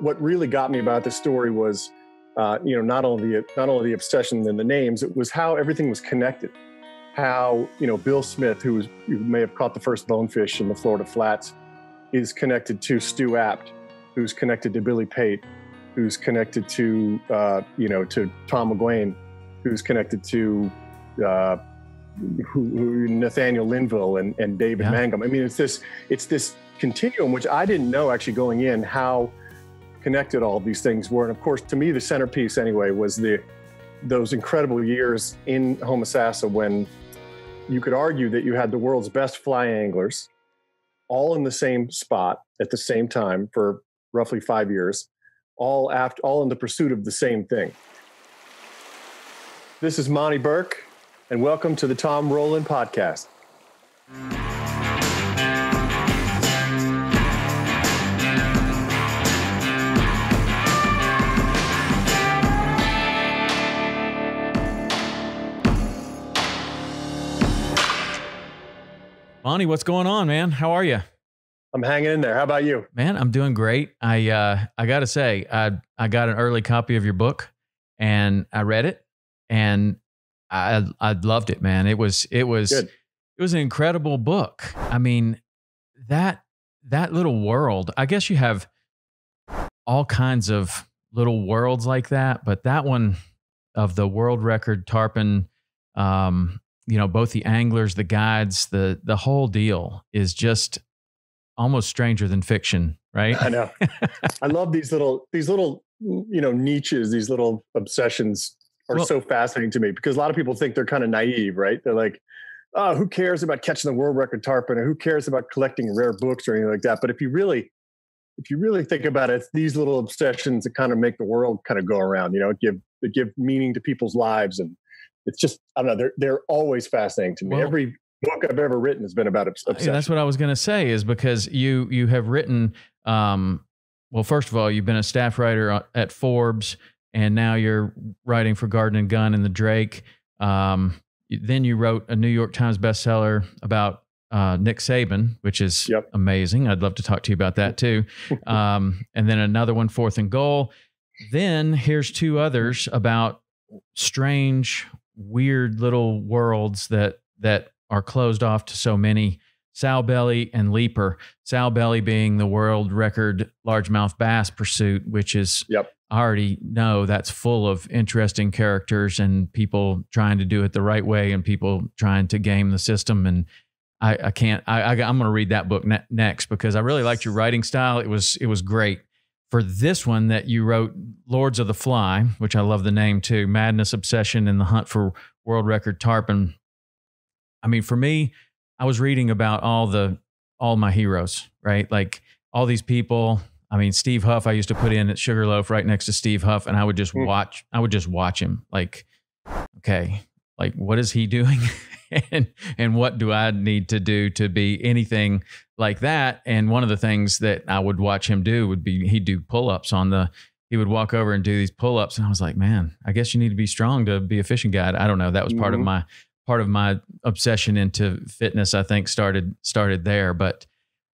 what what really got me about this story was, uh, you know, not only the not only the obsession and the names, it was how everything was connected. How you know Bill Smith, who was who may have caught the first bonefish in the Florida flats, is connected to Stu Apte, who's connected to Billy Pate, who's connected to uh, you know to Tom McGuane, who's connected to uh, who, who, Nathaniel Linville and, and David yeah. Mangum. I mean, it's this it's this continuum which I didn't know actually going in how connected all these things were. And of course, to me, the centerpiece anyway was the those incredible years in Homosassa when you could argue that you had the world's best fly anglers all in the same spot at the same time for roughly five years, all after all in the pursuit of the same thing. This is Monte Burke, and welcome to the Tom Rowland Podcast. Monte, what's going on, man? How are you? I'm hanging in there. How about you? Man, I'm doing great. I uh, I got to say, I I got an early copy of your book, and I read it, and I I loved it, man. It was it was Good. it was an incredible book. I mean, that that little world. I guess you have all kinds of little worlds like that, but that one of the world record tarpon um, you know both the anglers the guides the the whole deal is just almost stranger than fiction right? I know. I love these little these little you know niches these little obsessions are well, so fascinating to me because a lot of people think they're kind of naive right? They're like oh who cares about catching the world record tarpon? Or who cares about collecting rare books or anything like that? But if you really if you really think about it, it's these little obsessions that kind of make the world kind of go around. You know, give give meaning to people's lives and it's just I don't know. They're they're always fascinating to me. Well, Every book I've ever written has been about obsession. Yeah, that's what I was going to say. Is because you you have written. Um, well, first of all, you've been a staff writer at Forbes, and now you're writing for Garden and Gun and the Drake. Um, then you wrote a New York Times bestseller about uh, Nick Saban, which is yep. amazing. I'd love to talk to you about that too. Um, and then another one, Fourth and Goal. Then here's two others about strange weird little worlds that that are closed off to so many. Sow belly and leaper. Sow belly being the world record largemouth bass pursuit, which is yep. I already know that's full of interesting characters and people trying to do it the right way and people trying to game the system. And I, I can't. I, I, am going to read that book ne- next because I really liked your writing style. It was it was great for this one that you wrote Lords of the Fly, which I love the name too, Madness, Obsession, and the Hunt for World Record Tarpon. I mean, for me, I was reading about all the all my heroes, right? Like all these people. I mean, Steve Huff, I used to put in at Sugarloaf right next to Steve Huff, and I would just mm. watch, I would just watch him. Like, okay, like what is he doing? and and what do I need to do to be anything like that? And one of the things that I would watch him do would be he'd do pull ups on the. He would walk over and do these pull ups, and I was like, man, I guess you need to be strong to be a fishing guide. I don't know. That was part mm-hmm. of my part of my obsession into fitness. I think started started there, but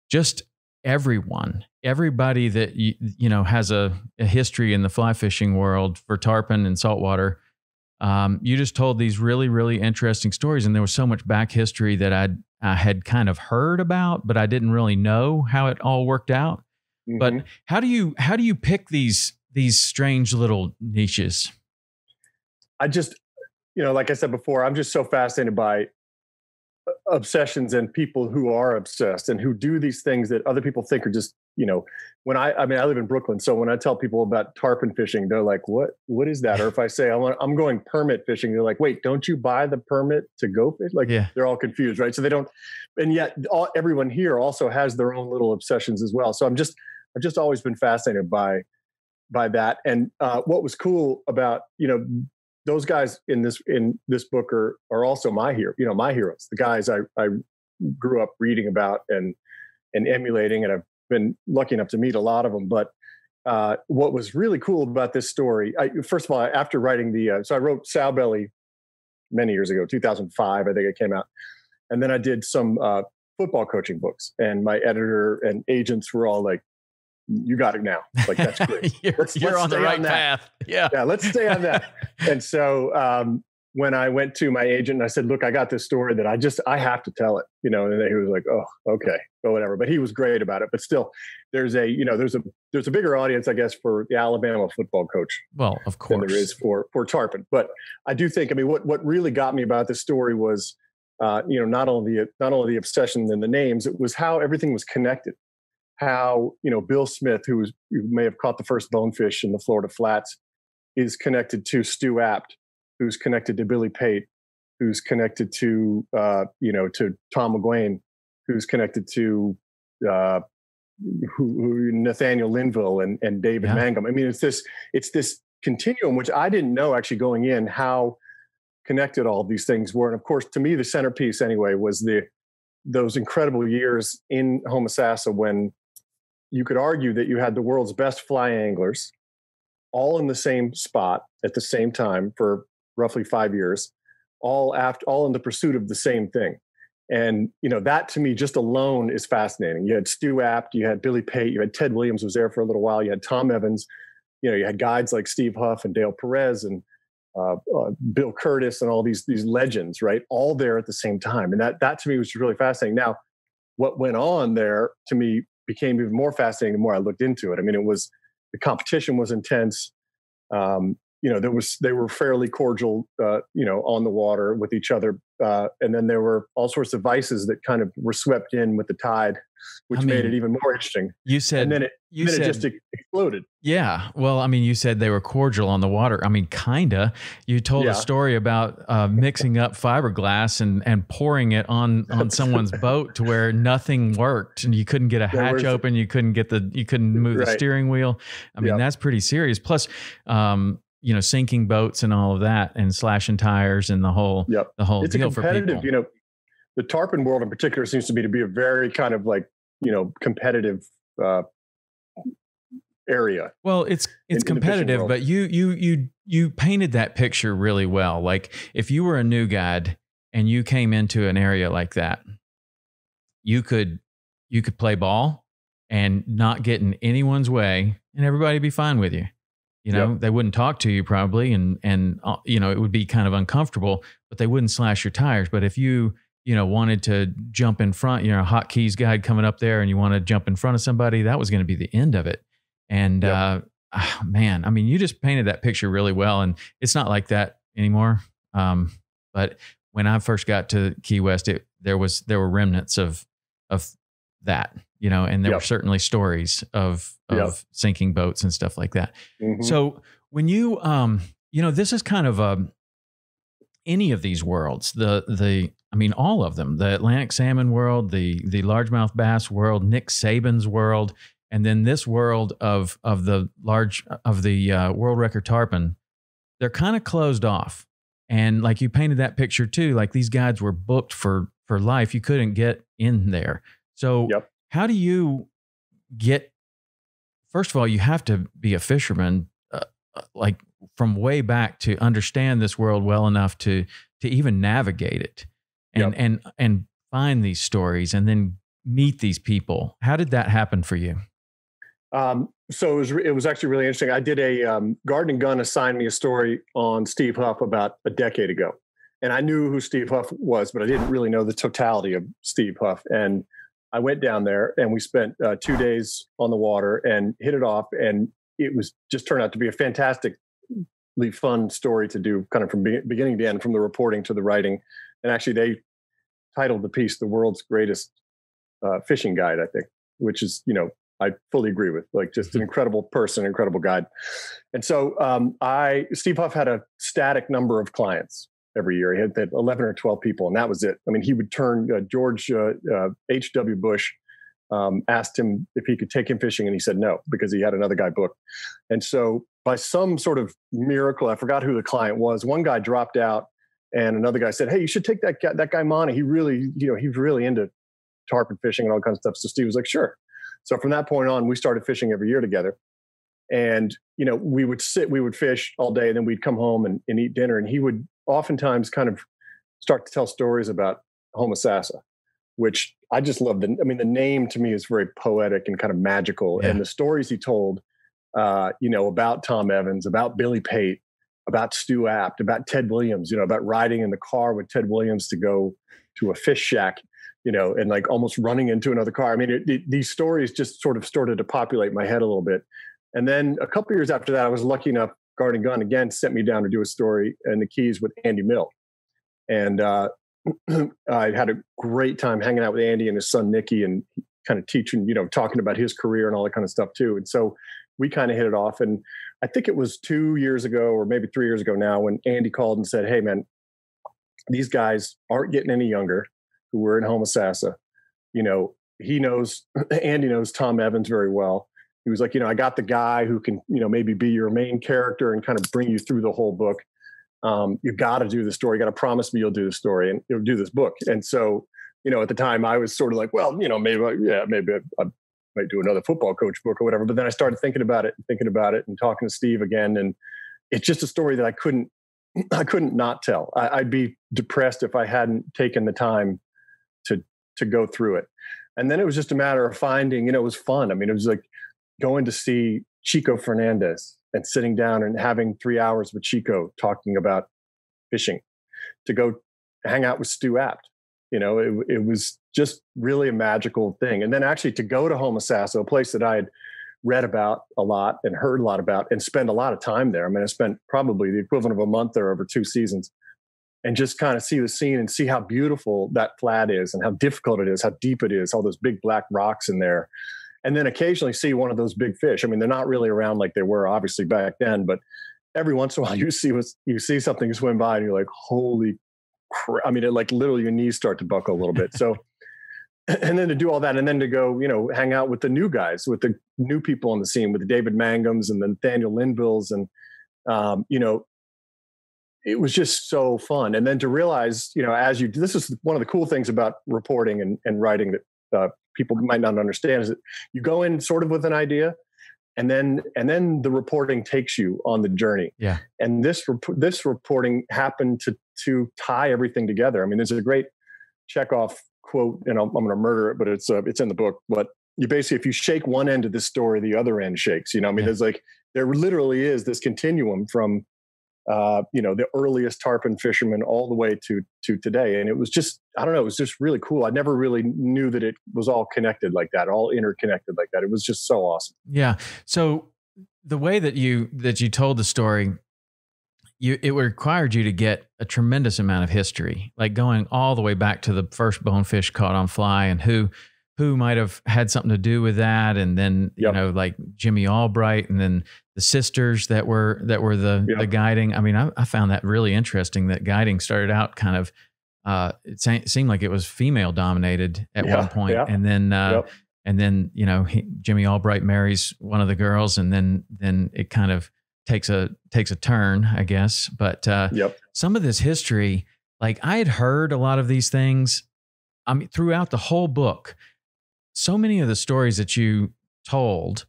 just everyone everybody that you, you know has a, a history in the fly fishing world for tarpon and saltwater um, you just told these really, really interesting stories, and there was so much back history that I'd, I had kind of heard about, but I didn't really know how it all worked out. Mm-hmm. But how do you how do you pick these these strange little niches? I just, you know, like I said before, I'm just so fascinated by obsessions and people who are obsessed and who do these things that other people think are just you know when i i mean i live in brooklyn so when i tell people about tarpon fishing they're like what what is that? Or if i say i'm, I'm going permit fishing they're like wait don't you buy the permit to go fish? Like yeah. they're all confused right? So they don't and yet all, everyone here also has their own little obsessions as well. So i'm just i've just always been fascinated by by that. And uh, what was cool about you know those guys in this in this book are are also my hero you know my heroes the guys i i grew up reading about and and emulating and i've been lucky enough to meet a lot of them but uh, what was really cool about this story I, first of all after writing the uh, so i wrote sow belly many years ago 2005 i think it came out and then i did some uh, football coaching books and my editor and agents were all like you got it now. Like that's great. you're, Let's- you're let's on the right on path. Yeah. yeah, let's stay on that. and so um, when I went to my agent and I said, look, I got this story that I just, I have to tell it, you know, and he was like, oh, okay, or whatever. But he was great about it. But still, there's a, you know, there's a, there's a bigger audience, I guess, for the Alabama football coach Well, of course, than there is for for Tarpon. But I do think, I mean, what what really got me about this story was, uh, you know, not only the not only the obsession and the names, it was how everything was connected. How you know Bill Smith, who was who may have caught the first bonefish in the Florida flats, is connected to Stu Apte, who's connected to Billy Pate, who's connected to uh, you know to Tom McGuane, who's connected to uh, who, who Nathaniel Linville and and David Yeah. Mangum. I mean, it's this it's this continuum which I didn't know actually going in how connected all these things were. And of course, to me, the centerpiece anyway was the those incredible years in Homosassa when you could argue that you had the world's best fly anglers all in the same spot at the same time for roughly five years, all after all in the pursuit of the same thing. And you know that to me just alone is fascinating. You had Stu Apte, you had Billy Pate, you had Ted Williams was there for a little while, you had Tom Evans, you know, you had guides like Steve Huff and Dale Perez and uh, uh, Bill Curtis and all these these legends, right? All there at the same time, and that that to me was really fascinating. Now, what went on there to me became even more fascinating the more I looked into it. I mean, it was the competition was intense. Um, you know, there was they were fairly cordial, uh, you know, on the water with each other, uh, and then there were all sorts of vices that kind of were swept in with the tide, which I made it even more interesting. You said and then it you then said it just exploded. Yeah. Well, I mean, you said they were cordial on the water. I mean, kinda. You told Yeah. a story about uh, mixing up fiberglass and and pouring it on on someone's boat to where nothing worked and you couldn't get a hatch open. You couldn't get the you couldn't move the steering wheel. I mean, Yep. that's pretty serious. Plus, um, you know, sinking boats and all of that, and slashing tires and the whole Yep. the whole it's a deal for competitive, people. you know, the tarpon world in particular seems to be to be a very kind of like, you know, competitive uh, area. Well, it's it's in competitive, world. but you you you you painted that picture really well. Like if you were a new guide and you came into an area like that, you could you could play ball and not get in anyone's way, and everybody be fine with you. You know, Yep. they wouldn't talk to you probably, and and uh, you know it would be kind of uncomfortable, but they wouldn't slash your tires. But if you you know wanted to jump in front, you know, a hotkeys guide coming up there, and you want to jump in front of somebody, that was going to be the end of it. And Yep. uh, ah, man, I mean, you just painted that picture really well, and it's not like that anymore. Um, but when I first got to Key West, it, there was there were remnants of of that, you know, and there Yep. were certainly stories of of Yep. sinking boats and stuff like that. Mhm. So when you um you know this is kind of a any of these worlds the the I mean all of them the Atlantic salmon world the the largemouth bass world Nick Saban's world and then this world of of the large of the uh, world record tarpon they're kind of closed off and like you painted that picture too like these guides were booked for for life you couldn't get in there so Yep. How do you get first of all you have to be a fisherman uh, uh, like from way back to understand this world well enough to to even navigate it and Yep. and and find these stories and then meet these people how did that happen for you Um, so it was it was actually really interesting. I did a um, Garden and Gun assigned me a story on Steve Huff about a decade ago, and I knew who Steve Huff was, but I didn't really know the totality of Steve Huff. And I went down there and we spent uh, two days on the water and hit it off, and it was just turned out to be a fantastically fun story to do, kind of from be- beginning to end, from the reporting to the writing. And actually, they titled the piece "The World's Greatest uh, Fishing Guide," I think, which is you know I fully agree with. Like just an incredible person, incredible guide. And so um, I, Steve Huff had a static number of clients every year. He had, had 11 or 12 people, and that was it. I mean, he would turn uh, George uh, uh, H.W. Bush um, asked him if he could take him fishing, and he said no because he had another guy booked. And so by some sort of miracle, I forgot who the client was. One guy dropped out, and another guy said, "Hey, you should take that guy, that guy Monte. He really, you know, he's really into tarpon fishing and all kinds of stuff." So Steve was like, "Sure." So from that point on, we started fishing every year together. And, you know, we would sit, we would fish all day, and then we'd come home and, and eat dinner. And he would oftentimes kind of start to tell stories about Homosassa. which I just love. The I mean, the name to me is very poetic and kind of magical, yeah. and the stories he told, uh, you know, about Tom Evans, about Billy Pate, about Stu Apte, about Ted Williams, you know, about riding in the car with Ted Williams to go to a fish shack, you know, and like almost running into another car. I mean, it, it, these stories just sort of started to populate my head a little bit. And then a couple years after that, I was lucky enough. Garden Gun again sent me down to do a story in the Keys with Andy Mill, and uh, I had a great time hanging out with Andy and his son Nicky, and kind of teaching, you know, talking about his career and all that kind of stuff too. And so we kind of hit it off. And I think it was two years ago or maybe three years ago now when Andy called and said, Hey, man, these guys aren't getting any younger who were in Homosassa. You know, he knows, Andy knows Tom Evans very well. He was like, you know, I got the guy who can, you know, maybe be your main character and kind of bring you through the whole book. Um, you got to do the story. You got to promise me you'll do the story and you'll do this book. And so, you know, at the time I was sort of like, well, you know, maybe, yeah, maybe I, I might do another football coach book or whatever. But then I started thinking about it, thinking about it, and talking to Steve again, and it's just a story that I couldn't, I couldn't not tell. I, would be depressed if I hadn't taken the time to to go through it. And then it was just a matter of finding. You know, it was fun. I mean, it was like going to see Chico Fernandez and sitting down and having three hours with Chico talking about fishing, to go hang out with Stu Apte. You know, it, it was just really a magical thing. And then actually to go to Homosassa, a place that I had read about a lot and heard a lot about and spend a lot of time there. I mean, I spent probably the equivalent of a month there over two seasons and just kind of see the scene and see how beautiful that flat is and how difficult it is, how deep it is, all those big black rocks in there. And then occasionally see one of those big fish. I mean, they're not really around like they were obviously back then, but every once in a while you see you see something swim by and you're like, holy crap. I mean, it like literally your knees start to buckle a little bit. So and then to do all that and then to go you know hang out with the new guys with the new people on the scene with the david mangums and the nathaniel linvilles and um, you know it was just so fun and then to realize you know as you this is one of the cool things about reporting and, and writing that uh, people might not understand is that you go in sort of with an idea and then and then the reporting takes you on the journey yeah and this this reporting happened to to tie everything together i mean there's a great Chekhov quote, and I'm, I'm going to murder it, but it's uh, it's in the book. But you basically, if you shake one end of the story, the other end shakes. You know, I mean, yeah. there's like there literally is this continuum from uh, you know the earliest tarpon fishermen all the way to to today, and it was just I don't know, it was just really cool. I never really knew that it was all connected like that, all interconnected like that. It was just so awesome. Yeah. So the way that you that you told the story you it required you to get a tremendous amount of history, like going all the way back to the first bonefish caught on fly and who who might have had something to do with that, and then yep. you know like Jimmy Albright, and then the sisters that were that were the yep. the guiding. I mean, I, I, found that really interesting. That guiding started out kind of. Uh, it seemed like it was female dominated at yeah, one point, yeah. and then uh, yep. and then you know he, Jimmy Albright marries one of the girls, and then then it kind of takes a takes a turn, I guess. But uh, yep. some of this history, like I had heard a lot of these things. I mean, throughout the whole book, so many of the stories that you told,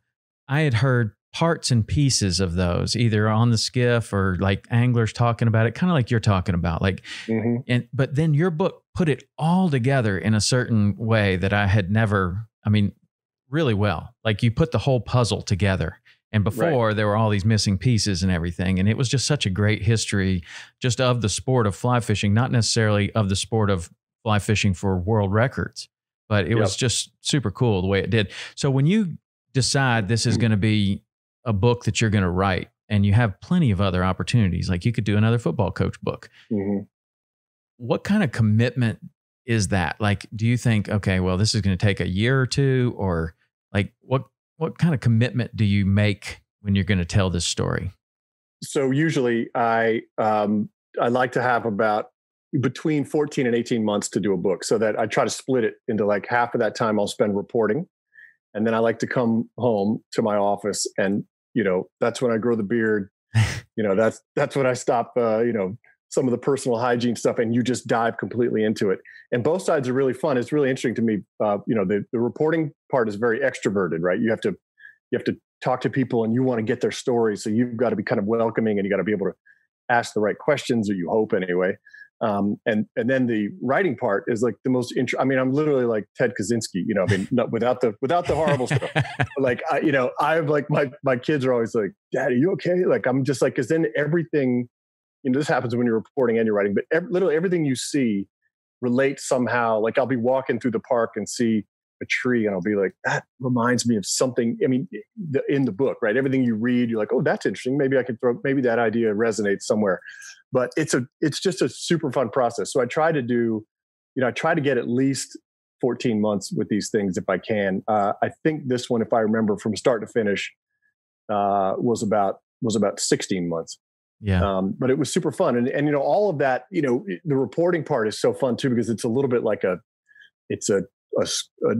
I had heard parts and pieces of those, either on the skiff or like anglers talking about it, kind of like you're talking about. Like, mm-hmm. and but then your book put it all together in a certain way that I had never. I mean, really well. Like you put the whole puzzle together. And before right. there were all these missing pieces and everything. And it was just such a great history just of the sport of fly fishing, not necessarily of the sport of fly fishing for world records, but it yep. was just super cool the way it did. So when you decide this is mm-hmm. going to be a book that you're going to write and you have plenty of other opportunities, like you could do another football coach book. Mm-hmm. What kind of commitment is that? Like, do you think, okay, well, this is going to take a year or two, or like what what kind of commitment do you make when you're going to tell this story? So usually I um, I like to have about between 14 and 18 months to do a book so that I try to split it into like half of that time I'll spend reporting and then I like to come home to my office and you know that's when I grow the beard. You know that's that's when I stop uh, you know some of the personal hygiene stuff and you just dive completely into it. And both sides are really fun. It's really interesting to me uh, you know the, the reporting part is very extroverted right? You have to you have to talk to people and you want to get their stories so you've got to be kind of welcoming and you got to be able to ask the right questions or you hope anyway Um, and and then the writing part is like the most int- I mean, I'm literally like Ted Kaczynski, you know. I mean, not without the without the horrible stuff. like I, you know, I've like my my kids are always like, "Dad, are you okay?" Like I'm just like, because then everything, you know, this happens when you're reporting and you're writing, but literally everything you see relates somehow. Like I'll be walking through the park and see a tree, and I'll be like, "That reminds me of something." I mean, the, in the book, right? Everything you read, you're like, "Oh, that's interesting. Maybe I could throw. Maybe that idea resonates somewhere." But it's a it's just a super fun process. So i try to do you know i try to get at least 14 months with these things if i can. Uh, i think this one if i remember from start to finish uh, was about was about 16 months. Yeah. Um, but it was super fun. And and you know all of that you know the reporting part is so fun too because it's a little bit like a it's a a, a,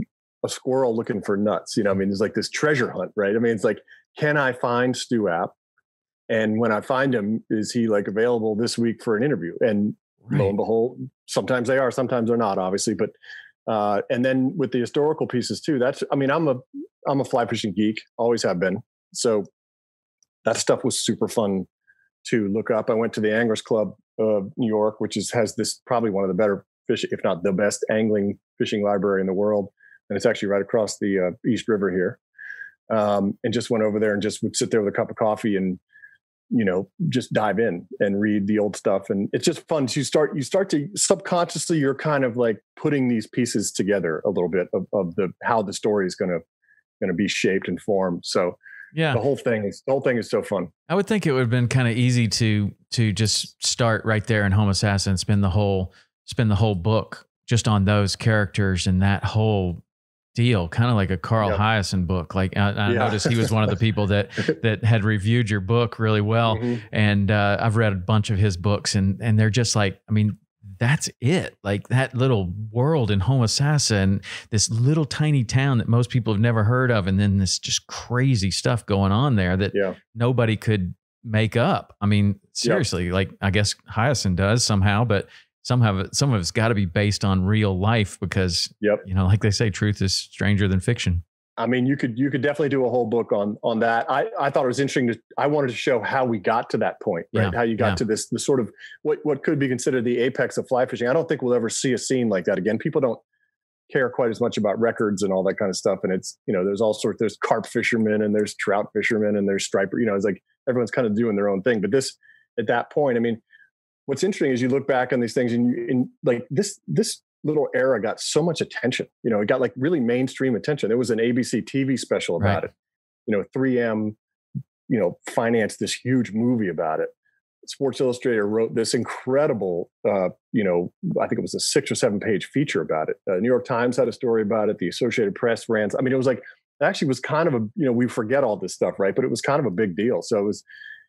a squirrel looking for nuts you know i mean it's like this treasure hunt right? I mean it's like can i find stu apte and when I find him, is he like available this week for an interview? And right. lo and behold, sometimes they are, sometimes they're not, obviously. But uh, and then with the historical pieces too, that's I mean, I'm a I'm a fly fishing geek, always have been. So that stuff was super fun to look up. I went to the Anglers Club of New York, which is has this probably one of the better fish, if not the best angling fishing library in the world, and it's actually right across the uh, East River here. Um, and just went over there and just would sit there with a cup of coffee and you know just dive in and read the old stuff. And it's just fun to start you start to subconsciously you're kind of like putting these pieces together a little bit of, of the how the story is going to going to be shaped and formed. So yeah. the whole thing is the whole thing is so fun. I would think it would have been kind of easy to to just start right there in Homosassa spend the whole spend the whole book just on those characters and that whole deal, kind of like a Carl yep. Hiaasen book. Like I, I yeah. noticed he was one of the people that that had reviewed your book really well, mm-hmm. and uh, I've read a bunch of his books, and and they're just like, I mean, that's it. Like that little world in Homosassa and this little tiny town that most people have never heard of, and then this just crazy stuff going on there that yeah. nobody could make up. I mean, seriously, yep. like I guess Hiaasen does somehow, but some have some of it's got to be based on real life because yep. you know like they say truth is stranger than fiction i mean you could you could definitely do a whole book on on that i i thought it was interesting to i wanted to show how we got to that point right yeah. how you got yeah. to this the sort of what what could be considered the apex of fly fishing i don't think we'll ever see a scene like that again people don't care quite as much about records and all that kind of stuff and it's you know there's all sorts there's carp fishermen and there's trout fishermen and there's striper you know it's like everyone's kind of doing their own thing but this at that point i mean what's interesting is you look back on these things and, you, and like this this little era got so much attention. You know, it got like really mainstream attention. There was an ABC TV special about right. it. You know, 3M, you know, financed this huge movie about it. Sports Illustrated wrote this incredible, uh, you know, I think it was a six or seven page feature about it. Uh, New York Times had a story about it. The Associated Press ran. I mean, it was like it actually was kind of a, you know, we forget all this stuff, right? But it was kind of a big deal. So it was,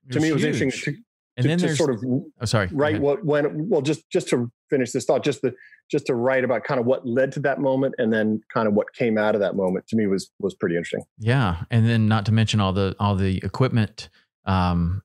it to me, it was huge. interesting to, and to, then there's sort of oh, sorry right what when well just just to finish this thought just the just to write about kind of what led to that moment and then kind of what came out of that moment to me was was pretty interesting yeah and then not to mention all the all the equipment um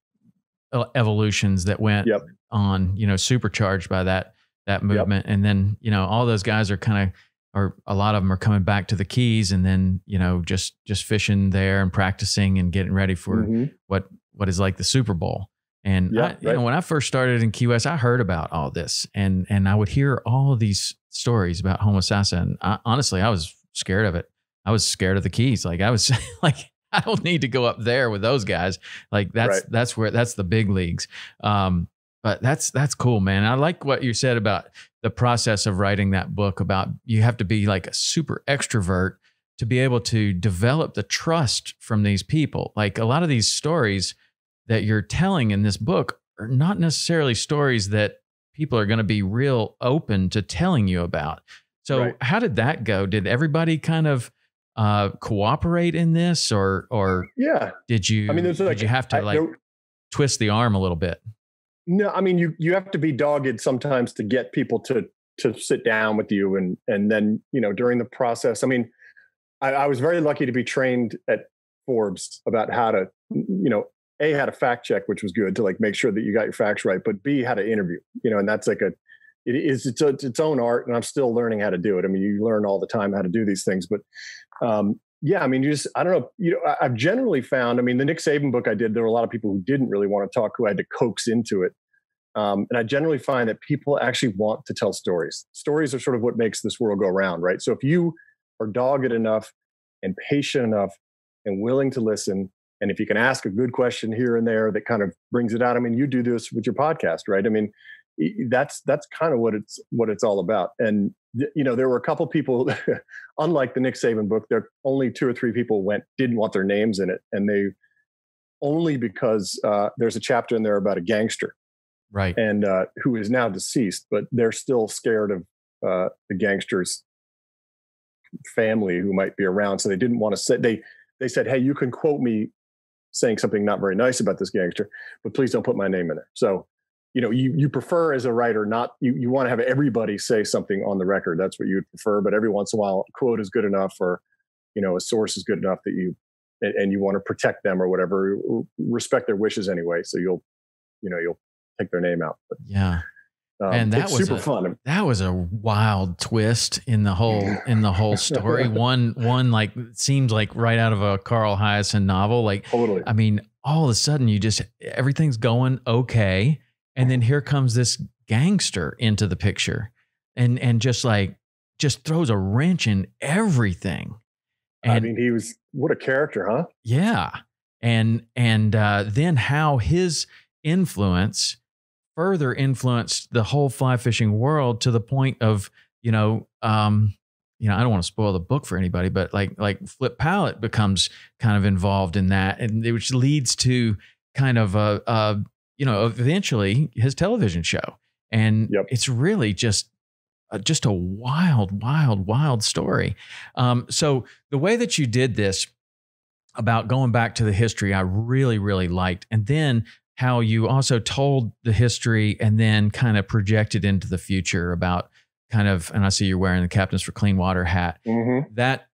evolutions that went yep. on you know supercharged by that that movement yep. and then you know all those guys are kind of or a lot of them are coming back to the keys and then you know just just fishing there and practicing and getting ready for mm-hmm. what what is like the super bowl and yeah, I, right. you know, when I first started in Key West, I heard about all this, and and I would hear all these stories about Homosassa, and I, honestly, I was scared of it. I was scared of the Keys. Like I was like, I don't need to go up there with those guys. Like that's right. that's where that's the big leagues. Um, but that's that's cool, man. I like what you said about the process of writing that book. About you have to be like a super extrovert to be able to develop the trust from these people. Like a lot of these stories that you're telling in this book are not necessarily stories that people are going to be real open to telling you about. So right. how did that go? Did everybody kind of uh, cooperate in this, or or yeah? Did you? I mean, did like, you have to I, like there, twist the arm a little bit? No, I mean you you have to be dogged sometimes to get people to to sit down with you, and and then you know during the process. I mean, I, I was very lucky to be trained at Forbes about how to you know a had a fact check, which was good to like make sure that you got your facts right, but B had an interview, you know, and that's like a, it is it's, its own art, and I'm still learning how to do it. I mean, you learn all the time how to do these things, but um, yeah, I mean, you just I don't know, you know, I've generally found, I mean, the Nick Saban book I did, there were a lot of people who didn't really want to talk, who I had to coax into it. Um, and I generally find that people actually want to tell stories. Stories are sort of what makes this world go round, right? So if you are dogged enough and patient enough and willing to listen, and if you can ask a good question here and there that kind of brings it out, I mean, you do this with your podcast, right? I mean, that's that's kind of what it's what it's all about. And you know, there were a couple people, unlike the Nick Saban book, there only two or three people went didn't want their names in it, and they only because uh, there's a chapter in there about a gangster right and uh, who is now deceased but they're still scared of uh, the gangster's family who might be around so they didn't want to say they they said hey you can quote me saying something not very nice about this gangster but please don't put my name in there so you know you you prefer as a writer not you, you want to have everybody say something on the record that's what you would prefer but every once in a while a quote is good enough or you know a source is good enough that you and, and you want to protect them or whatever respect their wishes anyway so you'll you know you'll take their name out. But, yeah. Um, and that was super a, fun. That was a wild twist in the whole in the whole story. one one like seems like right out of a Carl Hiaasen novel. Like totally. I mean, all of a sudden you just everything's going okay, and then here comes this gangster into the picture, and and just like just throws a wrench in everything. And, I mean, he was what a character, huh? Yeah, and and uh, then how his influence further influenced the whole fly fishing world to the point of you know um, you know I don't want to spoil the book for anybody, but like like Flip Pallot becomes kind of involved in that, and which leads to kind of a, a you know eventually his television show, and yep. it's really just just a wild, wild, wild story. Um, so the way that you did this about going back to the history, I really, really liked, and then how you also told the history and then kind of projected into the future about kind of and I see you're wearing the Captains for Clean Water hat. Mm-hmm. That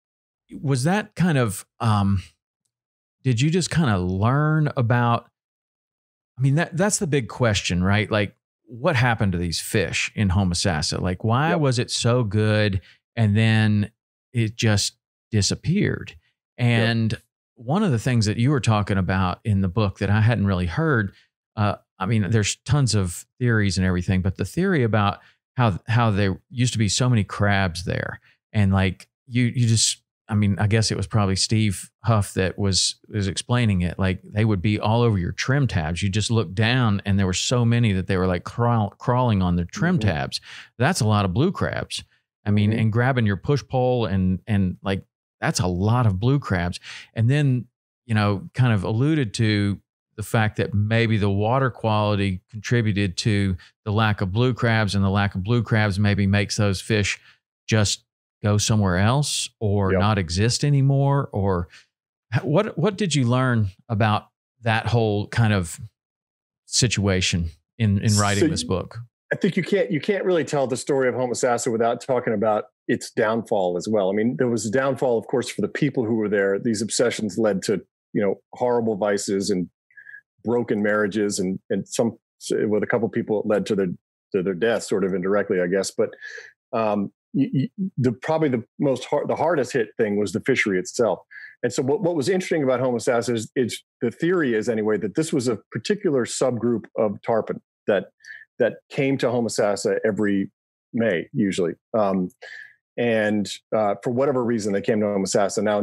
was that kind of um did you just kind of learn about I mean that that's the big question, right? Like what happened to these fish in Homosassa? Like why yep. was it so good and then it just disappeared? And yep one of the things that you were talking about in the book that I hadn't really heard, uh, I mean, there's tons of theories and everything, but the theory about how how there used to be so many crabs there, and like you you just, I mean, I guess it was probably Steve Huff that was was explaining it. Like they would be all over your trim tabs. You just look down, and there were so many that they were like crawl, crawling on the trim mm-hmm. tabs. That's a lot of blue crabs. I mean, mm-hmm. and grabbing your push pole and and like that's a lot of blue crabs. And then, you know, kind of alluded to the fact that maybe the water quality contributed to the lack of blue crabs, and the lack of blue crabs maybe makes those fish just go somewhere else or yep. not exist anymore. Or what what did you learn about that whole kind of situation in in writing so, this book? I think you can't you can't really tell the story of Homosassa without talking about its downfall as well. I mean, there was a downfall, of course, for the people who were there. These obsessions led to you know horrible vices and broken marriages, and and some with a couple people it led to their to their death, sort of indirectly, I guess. But um, you, you, the probably the most hard, the hardest hit thing was the fishery itself. And so, what, what was interesting about Homosassa is, is the theory is anyway that this was a particular subgroup of tarpon that that came to Homosassa every May, usually. Um, and uh, for whatever reason, they came to Homosassa. Now,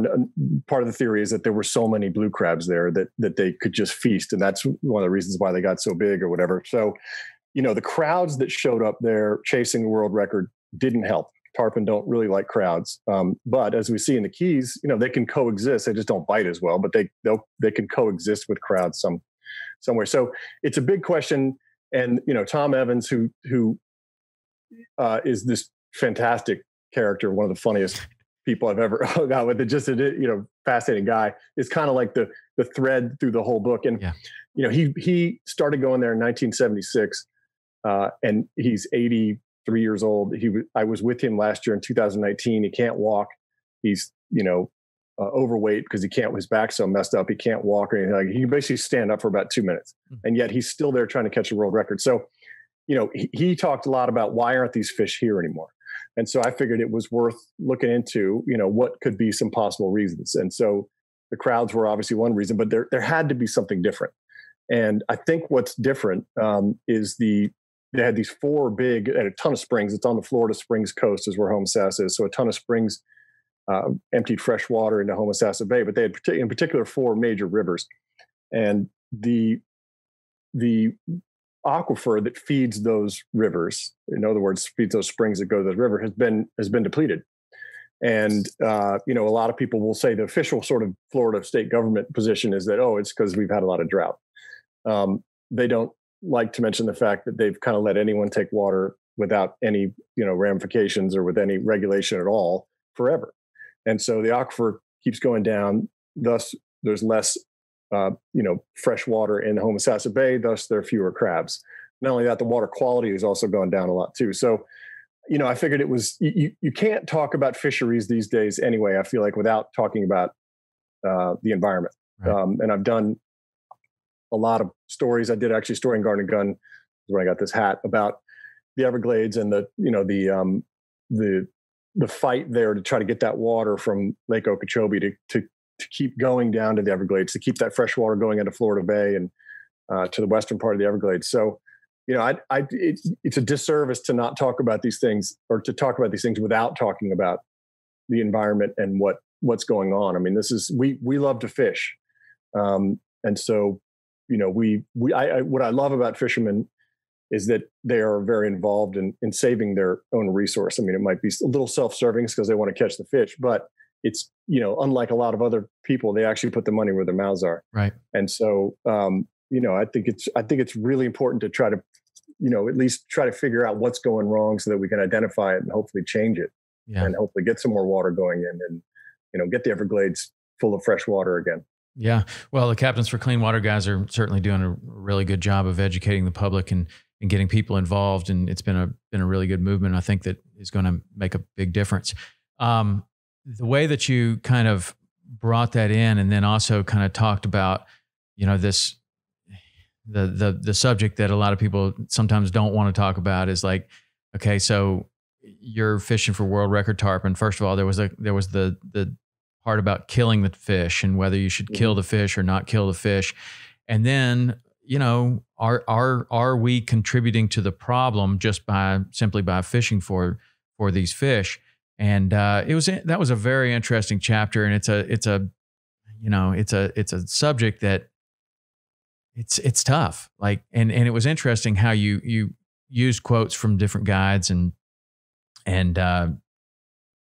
part of the theory is that there were so many blue crabs there that that they could just feast, and that's one of the reasons why they got so big or whatever. So, you know, the crowds that showed up there chasing the world record didn't help. Tarpon don't really like crowds, um, but as we see in the Keys, you know, they can coexist. They just don't bite as well, but they they they can coexist with crowds some somewhere. So it's a big question and you know Tom Evans, who who uh, is this fantastic character, one of the funniest people I've ever hung out with, It just a you know fascinating guy, is kind of like the the thread through the whole book. And yeah. you know he he started going there in 1976, uh, and he's 83 years old. He I was with him last year in 2019. He can't walk. He's you know uh, overweight because he can't his back's so messed up he can't walk or anything like he can basically stand up for about two minutes mm-hmm. and yet he's still there trying to catch a world record so you know he, he, talked a lot about why aren't these fish here anymore and so i figured it was worth looking into you know what could be some possible reasons and so the crowds were obviously one reason but there there had to be something different And I think what's different um, is the they had these four big and a ton of springs. It's on the Florida Springs coast, is where Homosassa is. So a ton of springs uh, emptied fresh water into Homosassa Bay, but they had in particular four major rivers, and the the aquifer that feeds those rivers, in other words, feeds those springs that go to the river, has been has been depleted. And uh, you know, a lot of people will say the official sort of Florida state government position is that oh, it's because we've had a lot of drought. Um, they don't like to mention the fact that they've kind of let anyone take water without any you know ramifications or with any regulation at all forever. And so the aquifer keeps going down. Thus, there's less uh, you know fresh water in the Homosassa Bay. Thus, there are fewer crabs. Not only that, the water quality has also gone down a lot too. So you know, I figured it was you. You can't talk about fisheries these days anyway. I feel like without talking about uh, the environment. Right. Um, and I've done a lot of stories. I did actually a story in Garden Gun where I got this hat about the Everglades and the you know the um, the the fight there to try to get that water from Lake Okeechobee to to to keep going down to the Everglades to keep that fresh water going into Florida Bay and uh, to the western part of the Everglades. So you know, I, I it, it's a disservice to not talk about these things or to talk about these things without talking about the environment and what what's going on. I mean, this is we we love to fish, um, and so you know, we we I, I what I love about fishermen is that they are very involved in in saving their own resource. I mean, it might be a little self-serving because they want to catch the fish, but it's you know, unlike a lot of other people, they actually put the money where their mouths are. Right. And so, um, you know, I think it's I think it's really important to try to you know at least try to figure out what's going wrong so that we can identify it and hopefully change it yeah. and hopefully get some more water going in and you know get the everglades full of fresh water again yeah well the captains for clean water guys are certainly doing a really good job of educating the public and and getting people involved and it's been a been a really good movement i think that is going to make a big difference um, the way that you kind of brought that in and then also kind of talked about you know this the the the subject that a lot of people sometimes don't want to talk about is like, okay, so you're fishing for world record tarpon. First of all, there was a there was the the part about killing the fish and whether you should kill mm-hmm. the fish or not kill the fish, and then you know are are are we contributing to the problem just by simply by fishing for for these fish? And uh, it was that was a very interesting chapter, and it's a it's a you know it's a it's a subject that it's it's tough. Like and and it was interesting how you you used quotes from different guides and and uh,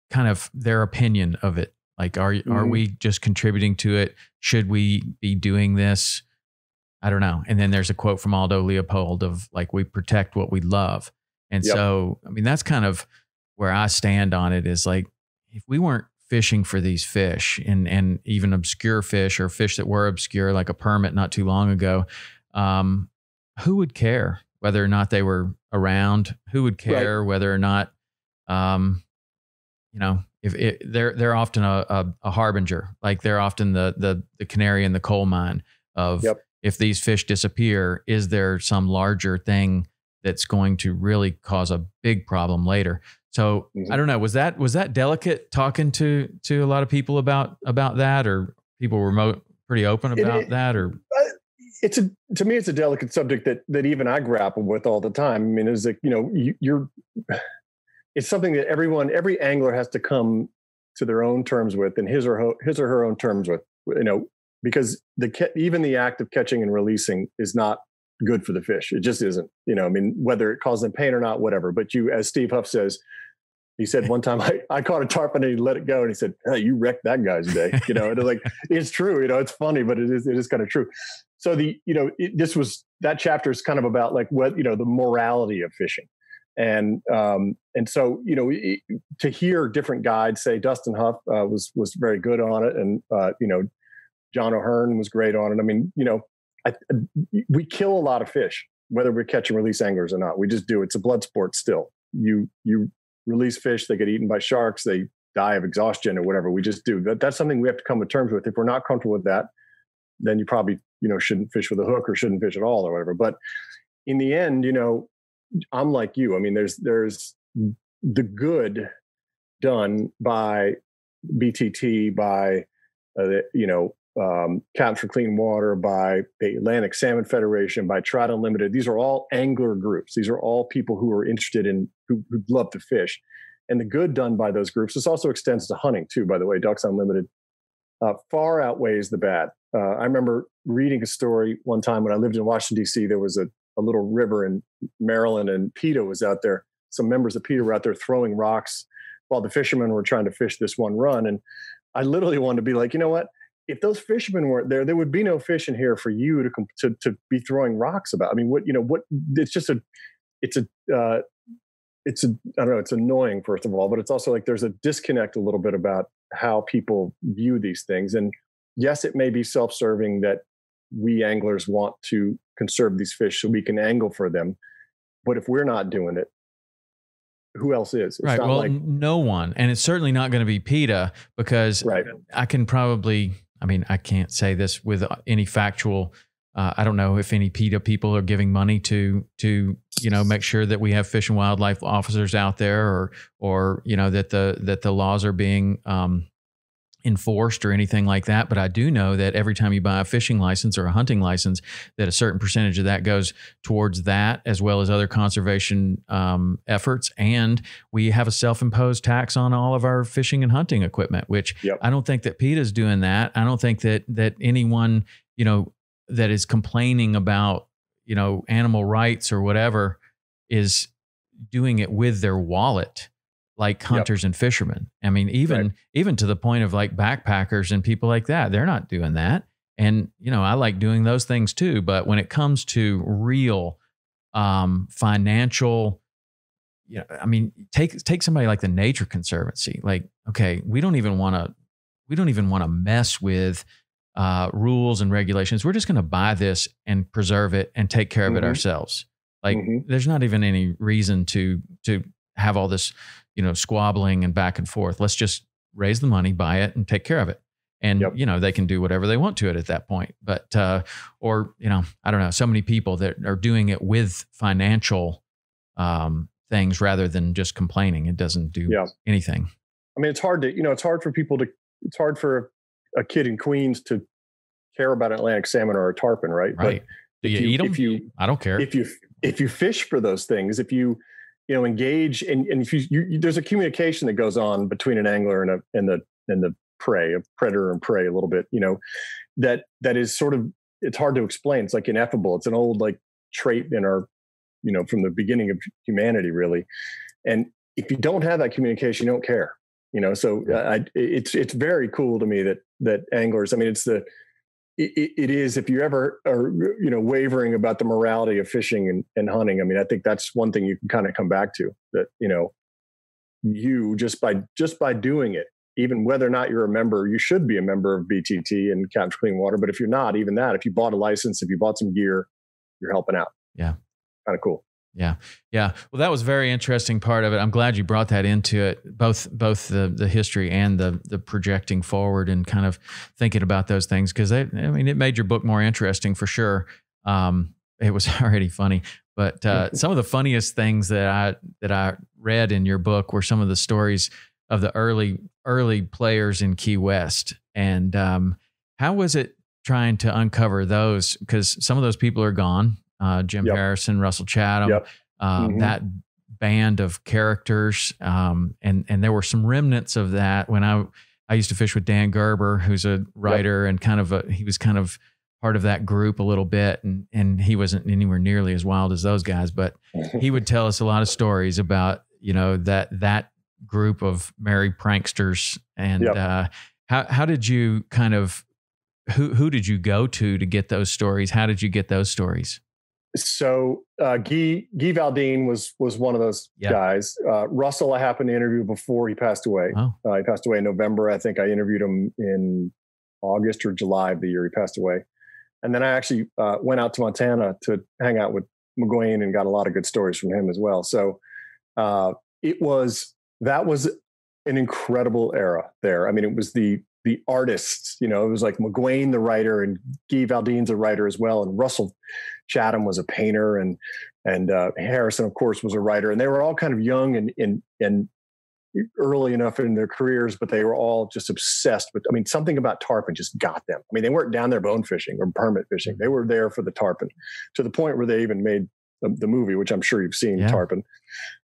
kind of their opinion of it. Like are mm-hmm. are we just contributing to it? Should we be doing this? I don't know. And then there's a quote from Aldo Leopold of like we protect what we love. And yep. so I mean that's kind of where I stand on it is like if we weren't fishing for these fish and and even obscure fish or fish that were obscure like a permit not too long ago um, who would care whether or not they were around who would care right. whether or not um, you know if it, they're they're often a, a, a, harbinger like they're often the the the canary in the coal mine of yep. if these fish disappear is there some larger thing that's going to really cause a big problem later so mm-hmm. I don't know. Was that was that delicate talking to to a lot of people about about that, or people were mo- pretty open about it, that, or it's a to me it's a delicate subject that that even I grapple with all the time. I mean, is like you know you, you're it's something that everyone every angler has to come to their own terms with and his or her, his or her own terms with you know because the even the act of catching and releasing is not good for the fish it just isn't you know i mean whether it causes them pain or not whatever but you as steve huff says he said one time I, I caught a tarpon and he let it go and he said, you wrecked that guy's day. You know, and it's like, it's true, you know, it's funny, but it is, it is kind of true. So the, you know, it, this was, that chapter is kind of about like what, you know, the morality of fishing. And, um, and so, you know, it, to hear different guides say Dustin Huff uh, was, was very good on it. And, uh, you know, John O'Hearn was great on it. I mean, you know, I, we kill a lot of fish, whether we're catch and release anglers or not. We just do. It's a blood sport still. You, you release fish, they get eaten by sharks, they die of exhaustion or whatever. We just do. That, that's something we have to come to terms with. If we're not comfortable with that, then you probably, you know, shouldn't fish with a hook or shouldn't fish at all or whatever. But in the end, you know, I'm like you. I mean, there's there's the good done by BTT by uh, you know um, for Clean Water, by the Atlantic Salmon Federation, by Trout Unlimited. These are all angler groups. These are all people who are interested in who, who love to fish. And the good done by those groups, this also extends to hunting too, by the way, Ducks Unlimited, uh, far outweighs the bad. Uh, I remember reading a story one time when I lived in Washington, D.C. There was a, a little river in Maryland, and PETA was out there. Some members of PETA were out there throwing rocks while the fishermen were trying to fish this one run. And I literally wanted to be like, you know what? If those fishermen weren't there, there would be no fish in here for you to to, to be throwing rocks about. I mean, what you know, what it's just a, it's a, uh, it's a, I don't know, it's annoying first of all, but it's also like there's a disconnect a little bit about how people view these things. And yes, it may be self-serving that we anglers want to conserve these fish so we can angle for them, but if we're not doing it, who else is? It's right. Well, like, no one, and it's certainly not going to be PETA because right. I can probably. I mean, I can't say this with any factual. Uh, I don't know if any PETA people are giving money to to you know make sure that we have fish and wildlife officers out there, or or you know that the that the laws are being um, enforced or anything like that. But I do know that every time you buy a fishing license or a hunting license, that a certain percentage of that goes towards that as well as other conservation um, efforts. And we have a self-imposed tax on all of our fishing and hunting equipment, which yep. I don't think that PETA is doing that. I don't think that that anyone you know that is complaining about you know animal rights or whatever is doing it with their wallet like hunters yep. and fishermen. I mean, even right. even to the point of like backpackers and people like that, they're not doing that. And you know, I like doing those things too. But when it comes to real um, financial, you know, I mean, take take somebody like the Nature Conservancy. Like, okay, we don't even want to we don't even want to mess with uh, rules and regulations. We're just going to buy this and preserve it and take care of mm-hmm. it ourselves. Like, mm-hmm. there's not even any reason to to have all this you know, squabbling and back and forth. Let's just raise the money, buy it, and take care of it. And yep. you know, they can do whatever they want to it at that point. But uh, or you know, I don't know, so many people that are doing it with financial um, things rather than just complaining. It doesn't do yeah. anything. I mean, it's hard to you know, it's hard for people to. It's hard for a kid in Queens to care about Atlantic salmon or a tarpon, right? Right. But do you, you eat them? If you, I don't care. If you if you fish for those things, if you you know engage and, and if you, you, there's a communication that goes on between an angler and a and the and the prey a predator and prey a little bit you know that that is sort of it's hard to explain. It's like ineffable. It's an old like trait in our you know from the beginning of humanity really. And if you don't have that communication you don't care you know? So I, it's it's very cool to me that that anglers i mean it's the it, it is if you ever are you know wavering about the morality of fishing and, and hunting. I mean i think that's one thing you can kind of come back to that you know you just by just by doing it even whether or not you're a member you should be a member of btt and captain clean water. But if you're not even that if you bought a license if you bought some gear you're helping out. Yeah. Kind of cool yeah, yeah. Well, that was very interesting part of it. I'm glad you brought that into it, both both the the history and the the projecting forward and kind of thinking about those things because I mean it made your book more interesting for sure. Um, it was already funny, but uh, some of the funniest things that I that I read in your book were some of the stories of the early early players in Key West, and um, how was it trying to uncover those because some of those people are gone uh, Jim yep. Harrison, Russell Chatham, yep. um, mm-hmm. that band of characters. Um, and and there were some remnants of that when I I used to fish with Dan Gerber, who's a writer yep. and kind of a he was kind of part of that group a little bit and and he wasn't anywhere nearly as wild as those guys, but he would tell us a lot of stories about, you know, that that group of merry pranksters and uh, how how did you kind of who who did you go to to get those stories? How did you get those stories? So uh, Guy Guy Valdene was was one of those guys. Uh, Russell, I happened to interview before he passed away. Oh. Uh, he passed away in November. I think I interviewed him in August or July of the year he passed away. And then I actually uh, went out to Montana to hang out with McGuane and got a lot of good stories from him as well. So uh, it was that was an incredible era there. I mean, it was the the artists. You know, it was like McGuane, the writer, and Guy Valdene's a writer as well, and Russell Chatham was a painter, and and uh, Harrison, of course, was a writer, and they were all kind of young and and and early enough in their careers, but they were all just obsessed with. I mean, something about tarpon just got them. I mean, they weren't down there bone fishing or permit fishing; they were there for the tarpon, to the point where they even made the, the movie, which I'm sure you've seen, yeah. Tarpon.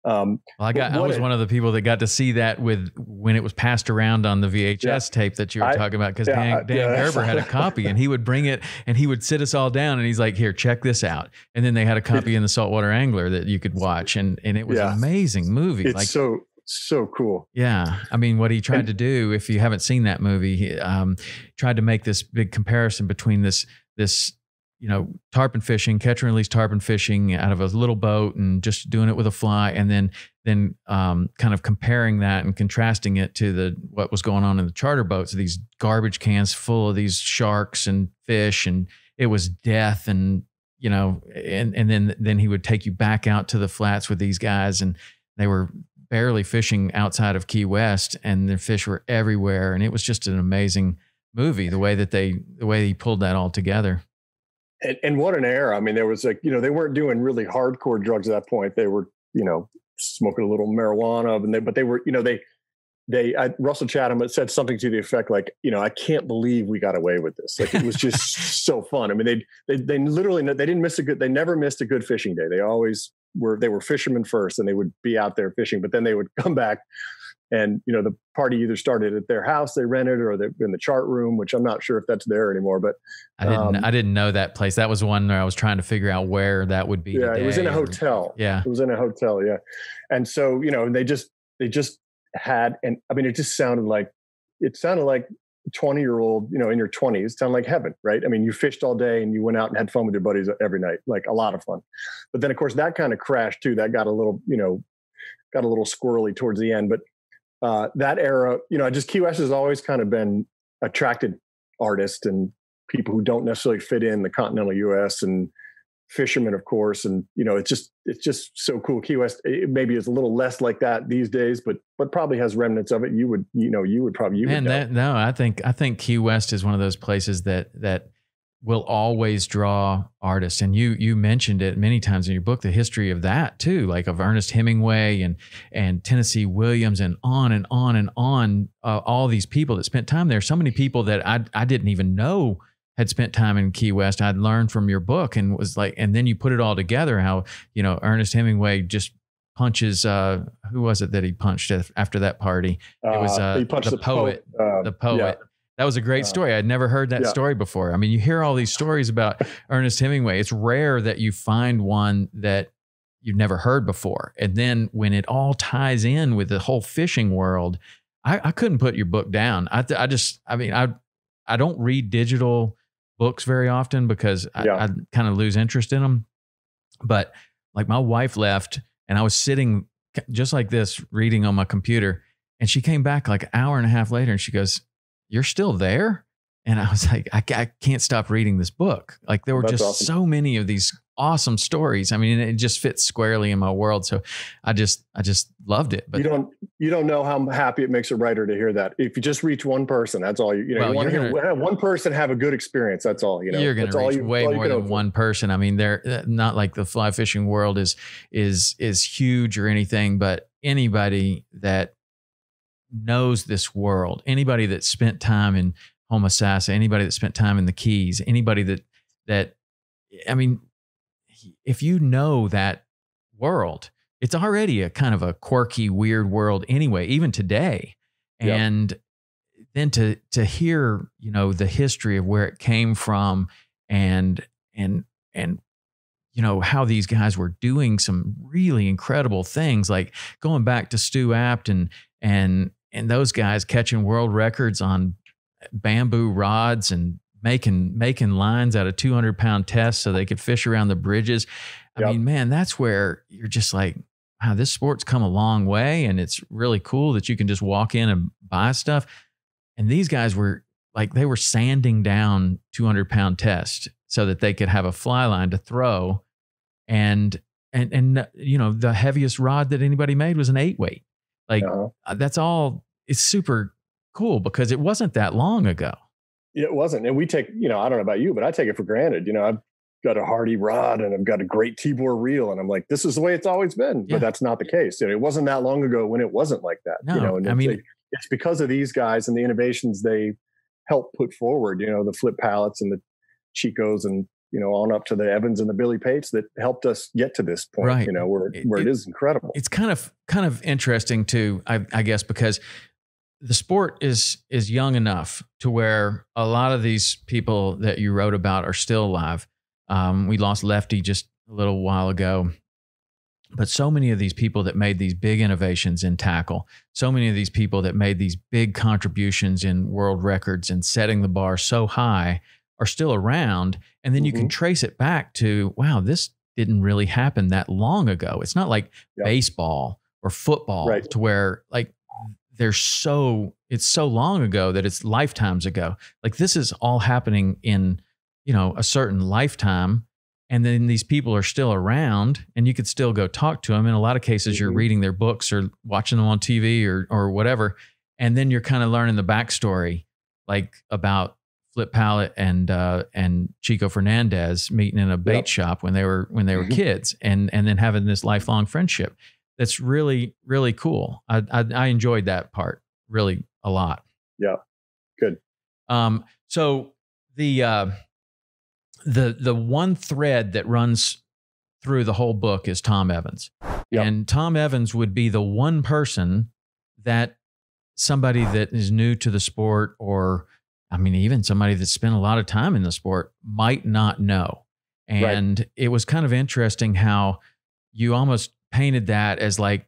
Um, well, I got I was it, one of the people that got to see that with when it was passed around on the VHS yeah, tape that you were I, talking about because yeah, Dan, Dan yeah, Gerber had a copy and he would bring it and he would sit us all down and he's like, "Here, check this out." And then they had a copy in the Saltwater Angler that you could watch and and it was an amazing movie. It's like, so so cool. Yeah. I mean, what he tried and, to do, if you haven't seen that movie, he um, tried to make this big comparison between this this you know, tarpon fishing, catch and release tarpon fishing out of a little boat and just doing it with a fly, and then then um, kind of comparing that and contrasting it to the what was going on in the charter boats, these garbage cans full of these sharks and fish, and it was death, and you know, and and then then he would take you back out to the flats with these guys, and they were barely fishing outside of Key West, and the fish were everywhere, and it was just an amazing movie the way that they the way he pulled that all together and, and what an era. I mean, there was like, you know, they weren't doing really hardcore drugs at that point. They were, you know, smoking a little marijuana, and they, but they were, you know, they, they, I, Russell Chatham said something to the effect like, you know, I can't believe we got away with this. Like it was just so fun. I mean, they, they, they literally, they didn't miss a good, they never missed a good fishing day. They always were, they were fishermen first and they would be out there fishing, but then they would come back and you know the party either started at their house they rented or they're in the chart room which i'm not sure if that's there anymore but i didn't um, i didn't know that place. That was one where i was trying to figure out where that would be yeah it was in a hotel. Yeah. It was in a hotel yeah. And so you know they just they just had and i mean it just sounded like it sounded like 20 year old you know in your 20s it sounded like heaven right? I mean you fished all day and you went out and had fun with your buddies every night like a lot of fun. But then of course that kind of crashed too. That got a little you know got a little squirrely towards the end but uh, that era, you know, just Key West has always kind of been attracted artists and people who don't necessarily fit in the continental U.S. and fishermen, of course. And you know, it's just it's just so cool. Key West it maybe is a little less like that these days, but but probably has remnants of it. You would you know you would probably you Man, that, no, I think I think Key West is one of those places that that will always draw artists. And you you mentioned it many times in your book the history of that too like of Ernest Hemingway and and Tennessee Williams and on and on and on uh, all these people that spent time there. So many people that I I didn't even know had spent time in Key West. I'd learned from your book and was like and then you put it all together how you know Ernest Hemingway just punches uh who was it that he punched after that party? It was uh, uh he punched the, the poet, poet uh, the poet. yeah. That was a great uh, story. I'd never heard that yeah. story before. I mean, you hear all these stories about Ernest Hemingway. It's rare that you find one that you've never heard before. And then when it all ties in with the whole fishing world, I, I couldn't put your book down. I, I just, I mean, I, I don't read digital books very often because yeah. I, I kind of lose interest in them. But like my wife left and I was sitting just like this reading on my computer and she came back like an hour and a half later and she goes, you're still there? And I was like, I, I can't stop reading this book. Like there were That's just awesome. so many of these awesome stories. I mean, it just fits squarely in my world. So I just, I just loved it. But you don't, you don't know how happy it makes a writer to hear that. If you just reach one person, that's all you, you know, well, you want to hear one person have a good experience. That's all, you know, you're going to reach you, way more than one person. I mean, they're uh, not like the fly fishing world is, is, is huge or anything, but anybody that knows this world, anybody that spent time in Homosassa, anybody that spent time in the Keys, anybody that that I mean, if you know that world, it's already a kind of a quirky, weird world anyway, even today. And then to to hear, you know, the history of where it came from and and and you know how these guys were doing some really incredible things like going back to Stu Apte and and those guys catching world records on bamboo rods and making making lines out of 200 pound tests so they could fish around the bridges. I yep. mean, man, that's where you're just like, wow, this sport's come a long way, and it's really cool that you can just walk in and buy stuff. And these guys were like, they were sanding down 200 pound tests so that they could have a fly line to throw, and and and you know the heaviest rod that anybody made was an eight weight. Like uh-huh. Uh, that's all. It's super cool because it wasn't that long ago. It wasn't, and we take you know I don't know about you, but I take it for granted. You know, I've got a hardy rod and I've got a great Tibor reel. And I'm like, this is the way it's always been. Yeah. But that's not the case. And it wasn't that long ago when it wasn't like that. No, you know, and I it's, mean- like- it's because of these guys and the innovations they help put forward, you know, the flip pallots and the Chicos and, you know, on up to the Evans and the Billy Pates that helped us get to this point, Right. you know, where, where it- it is incredible. it's kind of kind of interesting too I, I guess because the sport is is young enough to where a lot of these people that you wrote about are still alive um, we lost lefty just a little while ago but so many of these people that made these big innovations in tackle so many of these people that made these big contributions in world records and setting the bar so high are still around and then you can Mhm. trace it back to wow this didn't really happen that long ago it's not like Yep. baseball or football Right. to where like they're so it's so long ago that it's lifetimes ago like this is all happening in you know a certain lifetime and then these people are still around and you could still go talk to them in a lot of cases you're Mhm. reading their books or watching them on tv or or whatever and then you're kind of learning the backstory like about flip pallot and uh and chico fernandez meeting in a bait Yep. shop when they were when they were Mhm. kids and and then having this lifelong friendship that's really really cool i i, I enjoyed that part really a lot Yeah. Good. um so the uh the the one thread that runs through the whole book is Tom Evans. Yep. And Tom Evans would be the one person that somebody that is new to the sport or I mean even somebody that spent a lot of time in the sport might not know. And it was kind of interesting how you almost painted that as like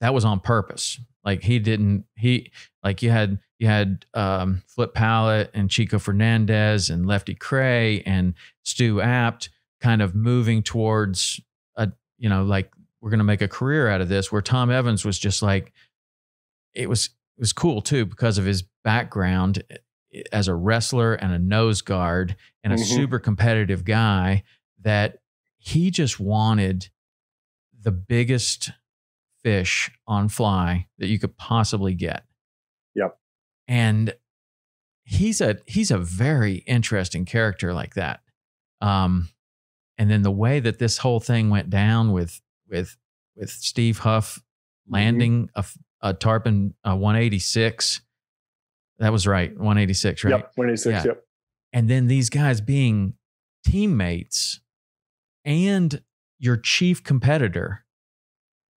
that was on purpose. Like he didn't he like you had you had um, Flip Pallot and Chico Fernandez and Lefty Kreh and Stu Apte kind of moving towards a you know like we're going to make a career out of this where Tom Evans was just like it was it was cool too because of his background as a wrestler and a nose guard and a Mhm. super competitive guy that he just wanted the biggest fish on fly that you could possibly get. Yep. And he's a he's a very interesting character like that. Um and then the way that this whole thing went down with with with Steve Huff landing a, a tarpon a 186 that was right 186 right Yep. 186. Yeah. Yep. and then these guys being teammates and your chief competitor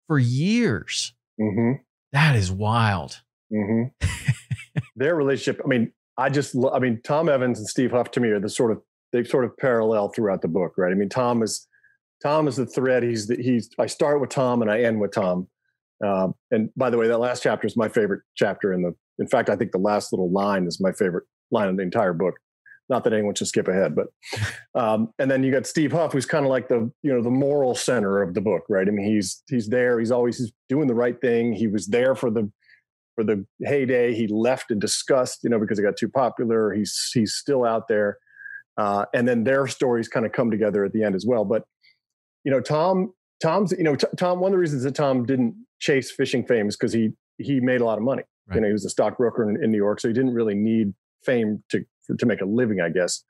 for years hmm that is wild hmm Their relationship. I mean, I just, I mean, Tom Evans and Steve Huff to me are the sort of they sort of parallel throughout the book, right? I mean, Tom is Tom is the thread. He's the, he's. I start with Tom and I end with Tom. Um, and by the way, that last chapter is my favorite chapter in the. In fact, I think the last little line is my favorite line in the entire book. Not that anyone should skip ahead, but um, and then you got Steve Huff, who's kind of like the you know the moral center of the book, right? I mean, he's he's there. He's always he's doing the right thing. He was there for the for the heyday. He left in disgust, you know, because it got too popular. He's he's still out there, uh, and then their stories kind of come together at the end as well. But you know, Tom Tom's you know T- Tom. One of the reasons that Tom didn't chase fishing fame is because he he made a lot of money. Right. You know, he was a stockbroker in, in New York, so he didn't really need fame to to make a living, I guess.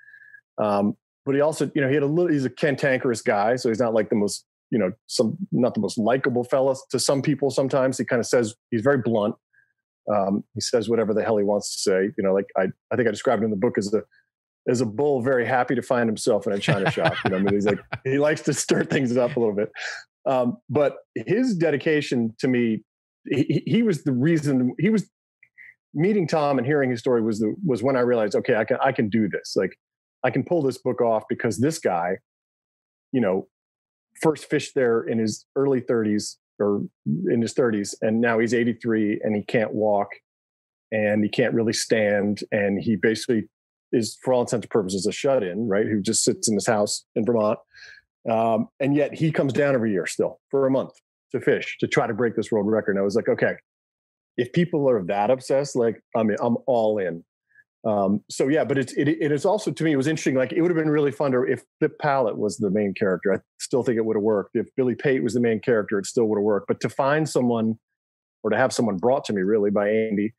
Um, but he also, you know, he had a little. He's a cantankerous guy, so he's not like the most, you know, some not the most likable fella to some people. Sometimes he kind of says he's very blunt. Um, he says whatever the hell he wants to say. You know, like I, I think I described him in the book as a as a bull very happy to find himself in a china shop. You know, I mean, he's like he likes to stir things up a little bit. Um, but his dedication to me, he, he was the reason he was meeting Tom and hearing his story was the was when I realized, okay, I can I can do this. Like I can pull this book off because this guy, you know, first fished there in his early 30s or in his 30s, and now he's 83 and he can't walk and he can't really stand, and he basically is, for all intents and purposes, a shut-in, right? Who just sits in his house in Vermont, um, and yet he comes down every year still for a month to fish to try to break this world record. And I was like, okay, if people are that obsessed, like I mean, I'm all in. Um, so yeah, but it's it, it is also to me it was interesting. Like it would have been really fun to if Flip Pallot was the main character. I still think it would have worked. If Billy Pate was the main character, it still would have worked. But to find someone or to have someone brought to me really by Andy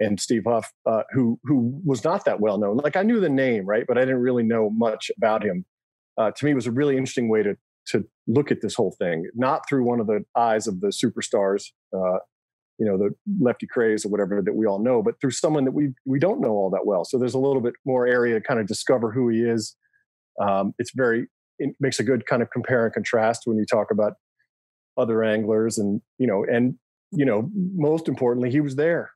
and Steve Huff, uh, who who was not that well known. Like I knew the name, right, but I didn't really know much about him. uh, to me was a really interesting way to to look at this whole thing, not through one of the eyes of the superstars, uh, you know, the lefty krehs or whatever that we all know, but through someone that we we don't know all that well. So there's a little bit more area to kind of discover who he is. Um, it's very it makes a good kind of compare and contrast when you talk about other anglers and you know and you know most importantly he was there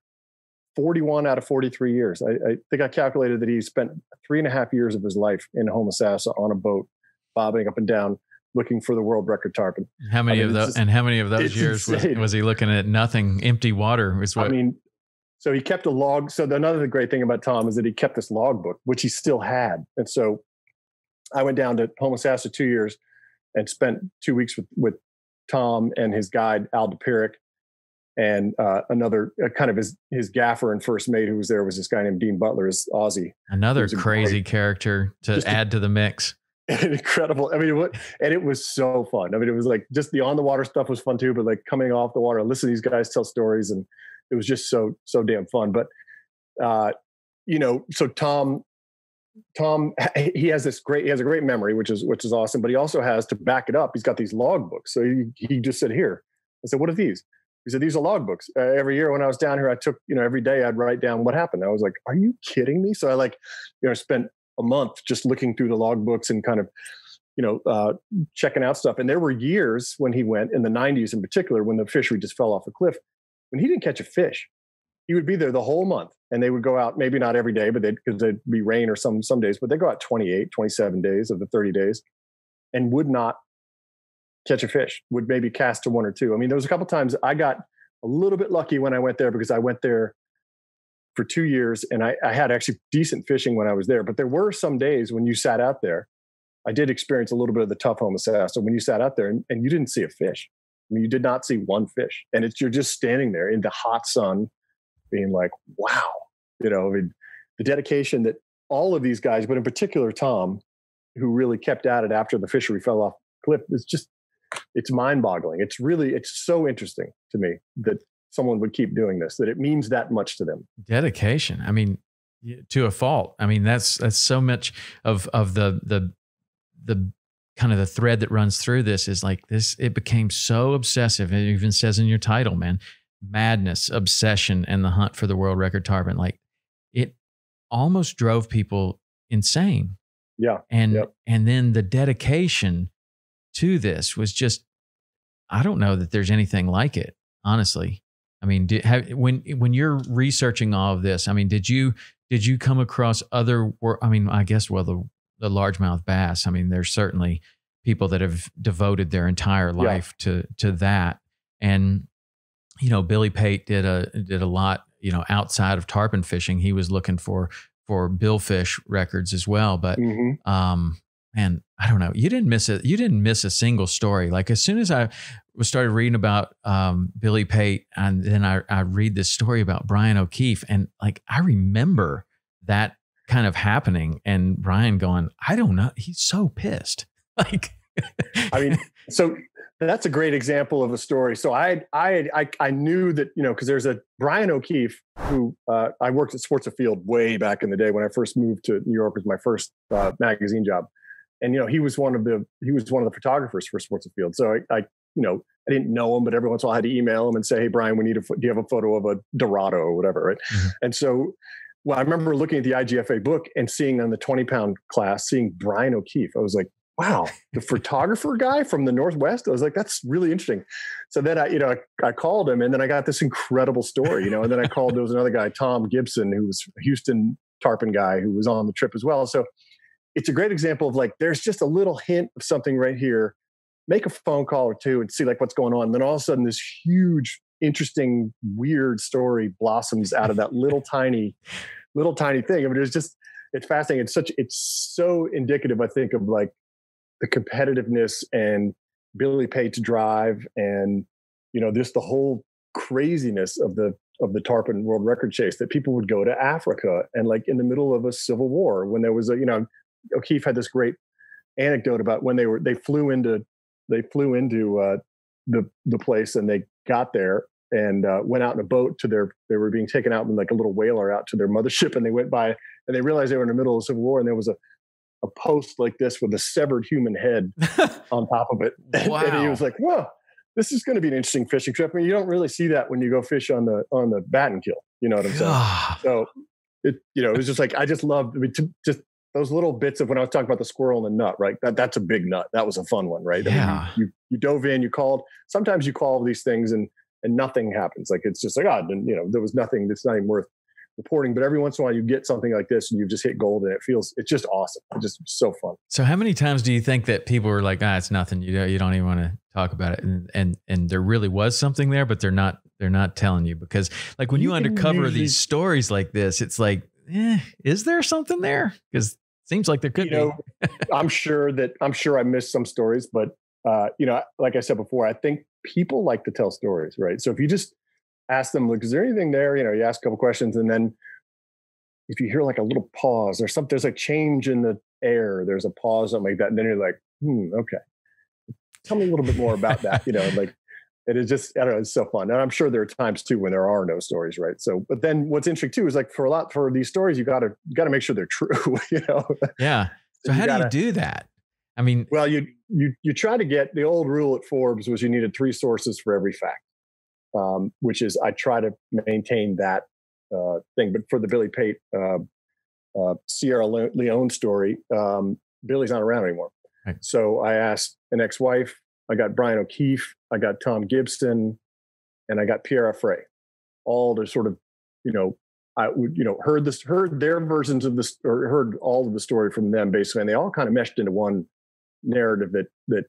41 out of 43 years I, I, think i calculated that he spent three and a half years of his life in homosassa on a boat bobbing up and down looking for the world record tarpon how many I mean, of those and how many of those years was, was, he looking at nothing empty water is what i mean so he kept a log so another great thing about tom is that he kept this log book which he still had and so i went down to homosassa two years and spent two weeks with, with Tom and his guide Al Dopirak, and uh, another uh, kind of his his gaffer and first mate who was there was this guy named Dean Butler, is Aussie. Another crazy great, character to add a, to the mix. Incredible. I mean, what, and it was so fun. I mean, it was like just the on the water stuff was fun too, but like coming off the water, listen to these guys tell stories, and it was just so so damn fun. But uh, you know, so Tom Tom he has this great he has a great memory which is which is awesome but he also has to back it up. He's got these log books so he, he just said here. I said what are these? He said these are log books uh, every year when I was down here I took you know every day I'd write down what happened. I was like are you kidding me? So I like you know spent a month just looking through the log books and kind of you know uh, checking out stuff. And there were years when he went in the 90s in particular when the fishery just fell off a cliff when he didn't catch a fish. He would be there the whole month and they would go out maybe not every day but they because there'd be rain or some some days but they go out 28 27 days of the 30 days and would not catch a fish would maybe cast to one or two. I mean there was a couple times i got a little bit lucky when i went there because i went there for two years and I, I had actually decent fishing when i was there but there were some days when you sat out there i did experience a little bit of the tough homosassa so when you sat out there and, and you didn't see a fish I mean, you did not see one fish and it's you're just standing there in the hot sun being like, wow, you know, I mean, the dedication that all of these guys, but in particular Tom, who really kept at it after the fishery fell off cliff, is just it's mind-boggling. It's really it's so interesting to me that someone would keep doing this, that it means that much to them. Dedication. I mean, to a fault. I mean, that's that's so much of of the the the kind of the thread that runs through this is like this it became so obsessive it even says in your title man madness, obsession, and the hunt for the world record tarpon. Like it almost drove people insane. Yeah. And yep. and then the dedication to this was just I don't know that there's anything like it, honestly. I mean, did, have, when when you're researching all of this, I mean, did you did you come across other? I mean, I guess well, the the largemouth bass. I mean, there's certainly people that have devoted their entire life yeah. to to that, and you know, Billy Pate did a did a lot, you know, outside of tarpon fishing. He was looking for for billfish records as well. But mm-hmm. um, man, I don't know. You didn't miss it. You didn't miss a single story. Like as soon as I started reading about um, Billy Pate, and then I, I read this story about Brian O'Keefe, and like I remember that kind of happening, and Brian going, I don't know. He's so pissed. Like, I mean, so that's a great example of a story. So I I I, I knew that you know because there's a Brian O'Keefe who uh, I worked at Sports Afield way back in the day when I first moved to New York was my first uh, magazine job, and you know he was one of the he was one of the photographers for Sports Afield, So I, I you know I didn't know him, but every once in a while I had to email him and say, hey Brian, we need a do you have a photo of a Dorado or whatever, right? Mm-hmm. And so well, I remember looking at the IGFA book and seeing on the 20 pound class, seeing Brian O'Keefe. I was like, wow, the photographer guy from the Northwest. I was like, that's really interesting. So then I, you know, I, I, called him and then I got this incredible story, you know, and then I called, there was another guy, Tom Gibson, who was a Houston tarpon guy who was on the trip as well. So it's a great example of like, there's just a little hint of something right here. Make a phone call or two and see like what's going on. And then all of a sudden this huge, interesting, weird story blossoms out of that little tiny, little tiny thing. I mean, it's just, it's fascinating. It's such, it's so indicative, I think, of like the competitiveness and Billy to drive and you know just the whole craziness of the of the tarpon world record chase that people would go to Africa and like in the middle of a civil war when there was a you know O'Keefe had this great anecdote about when they were they flew into they flew into uh, the the place and they got there and uh, went out in a boat to their they were being taken out in like a little whaler out to their mothership and they went by and they realized they were in the middle of the civil war and there was a a post like this with a severed human head on top of it. And, Wow. and he was like, "Whoa, this is going to be an interesting fishing trip." I mean, you don't really see that when you go fish on the on the Battenkill. You know what I'm saying? So it, you know, it was just like I just loved I mean, to, just those little bits of when I was talking about the squirrel and the nut, right? That that's a big nut. That was a fun one, right? I mean, Yeah. you, you dove in, you called. Sometimes you call these things and and nothing happens. Like it's just like oh, and, you know, there was nothing that's not even worth reporting. But every once in a while, you get something like this, and you just hit gold, and it feels it's just awesome. It's just so fun. So how many times do you think that people were like, ah, it's nothing. You you don't even want to talk about it, and and and there really was something there, but they're not they're not telling you because like when you, You undercover usually- these stories like this, it's like, eh, is there something there? Because seems like there could you know, I'm sure that I'm sure I missed some stories, but uh, you know, like I said before, I think people like to tell stories, right? So if you just ask them, like, is there anything there? You know, you ask a couple questions, and then if you hear like a little pause or something, there's a change in the air, there's a pause, something like that, and then you're like, hmm, okay. Tell me a little bit more about that. You know, like it is just I don't know, it's so fun. And I'm sure there are times too when there are no stories, right? So, but then what's interesting too is like for a lot for these stories, you gotta you gotta make sure they're true, you know. Yeah. So how gotta- do you do that? I mean, well, you you you try to get the old rule at Forbes was you needed three sources for every fact, um, which is I try to maintain that uh, thing. But for the Billy Pate uh, uh, Sierra Leone story, um, Billy's not around anymore. Right. So I asked an ex-wife. I got Brian O'Keefe. I got Tom Gibson, and I got Pierre Affre, all to sort of, you know, I would, you know, heard this, heard their versions of this, or heard all of the story from them basically, and they all kind of meshed into one narrative that that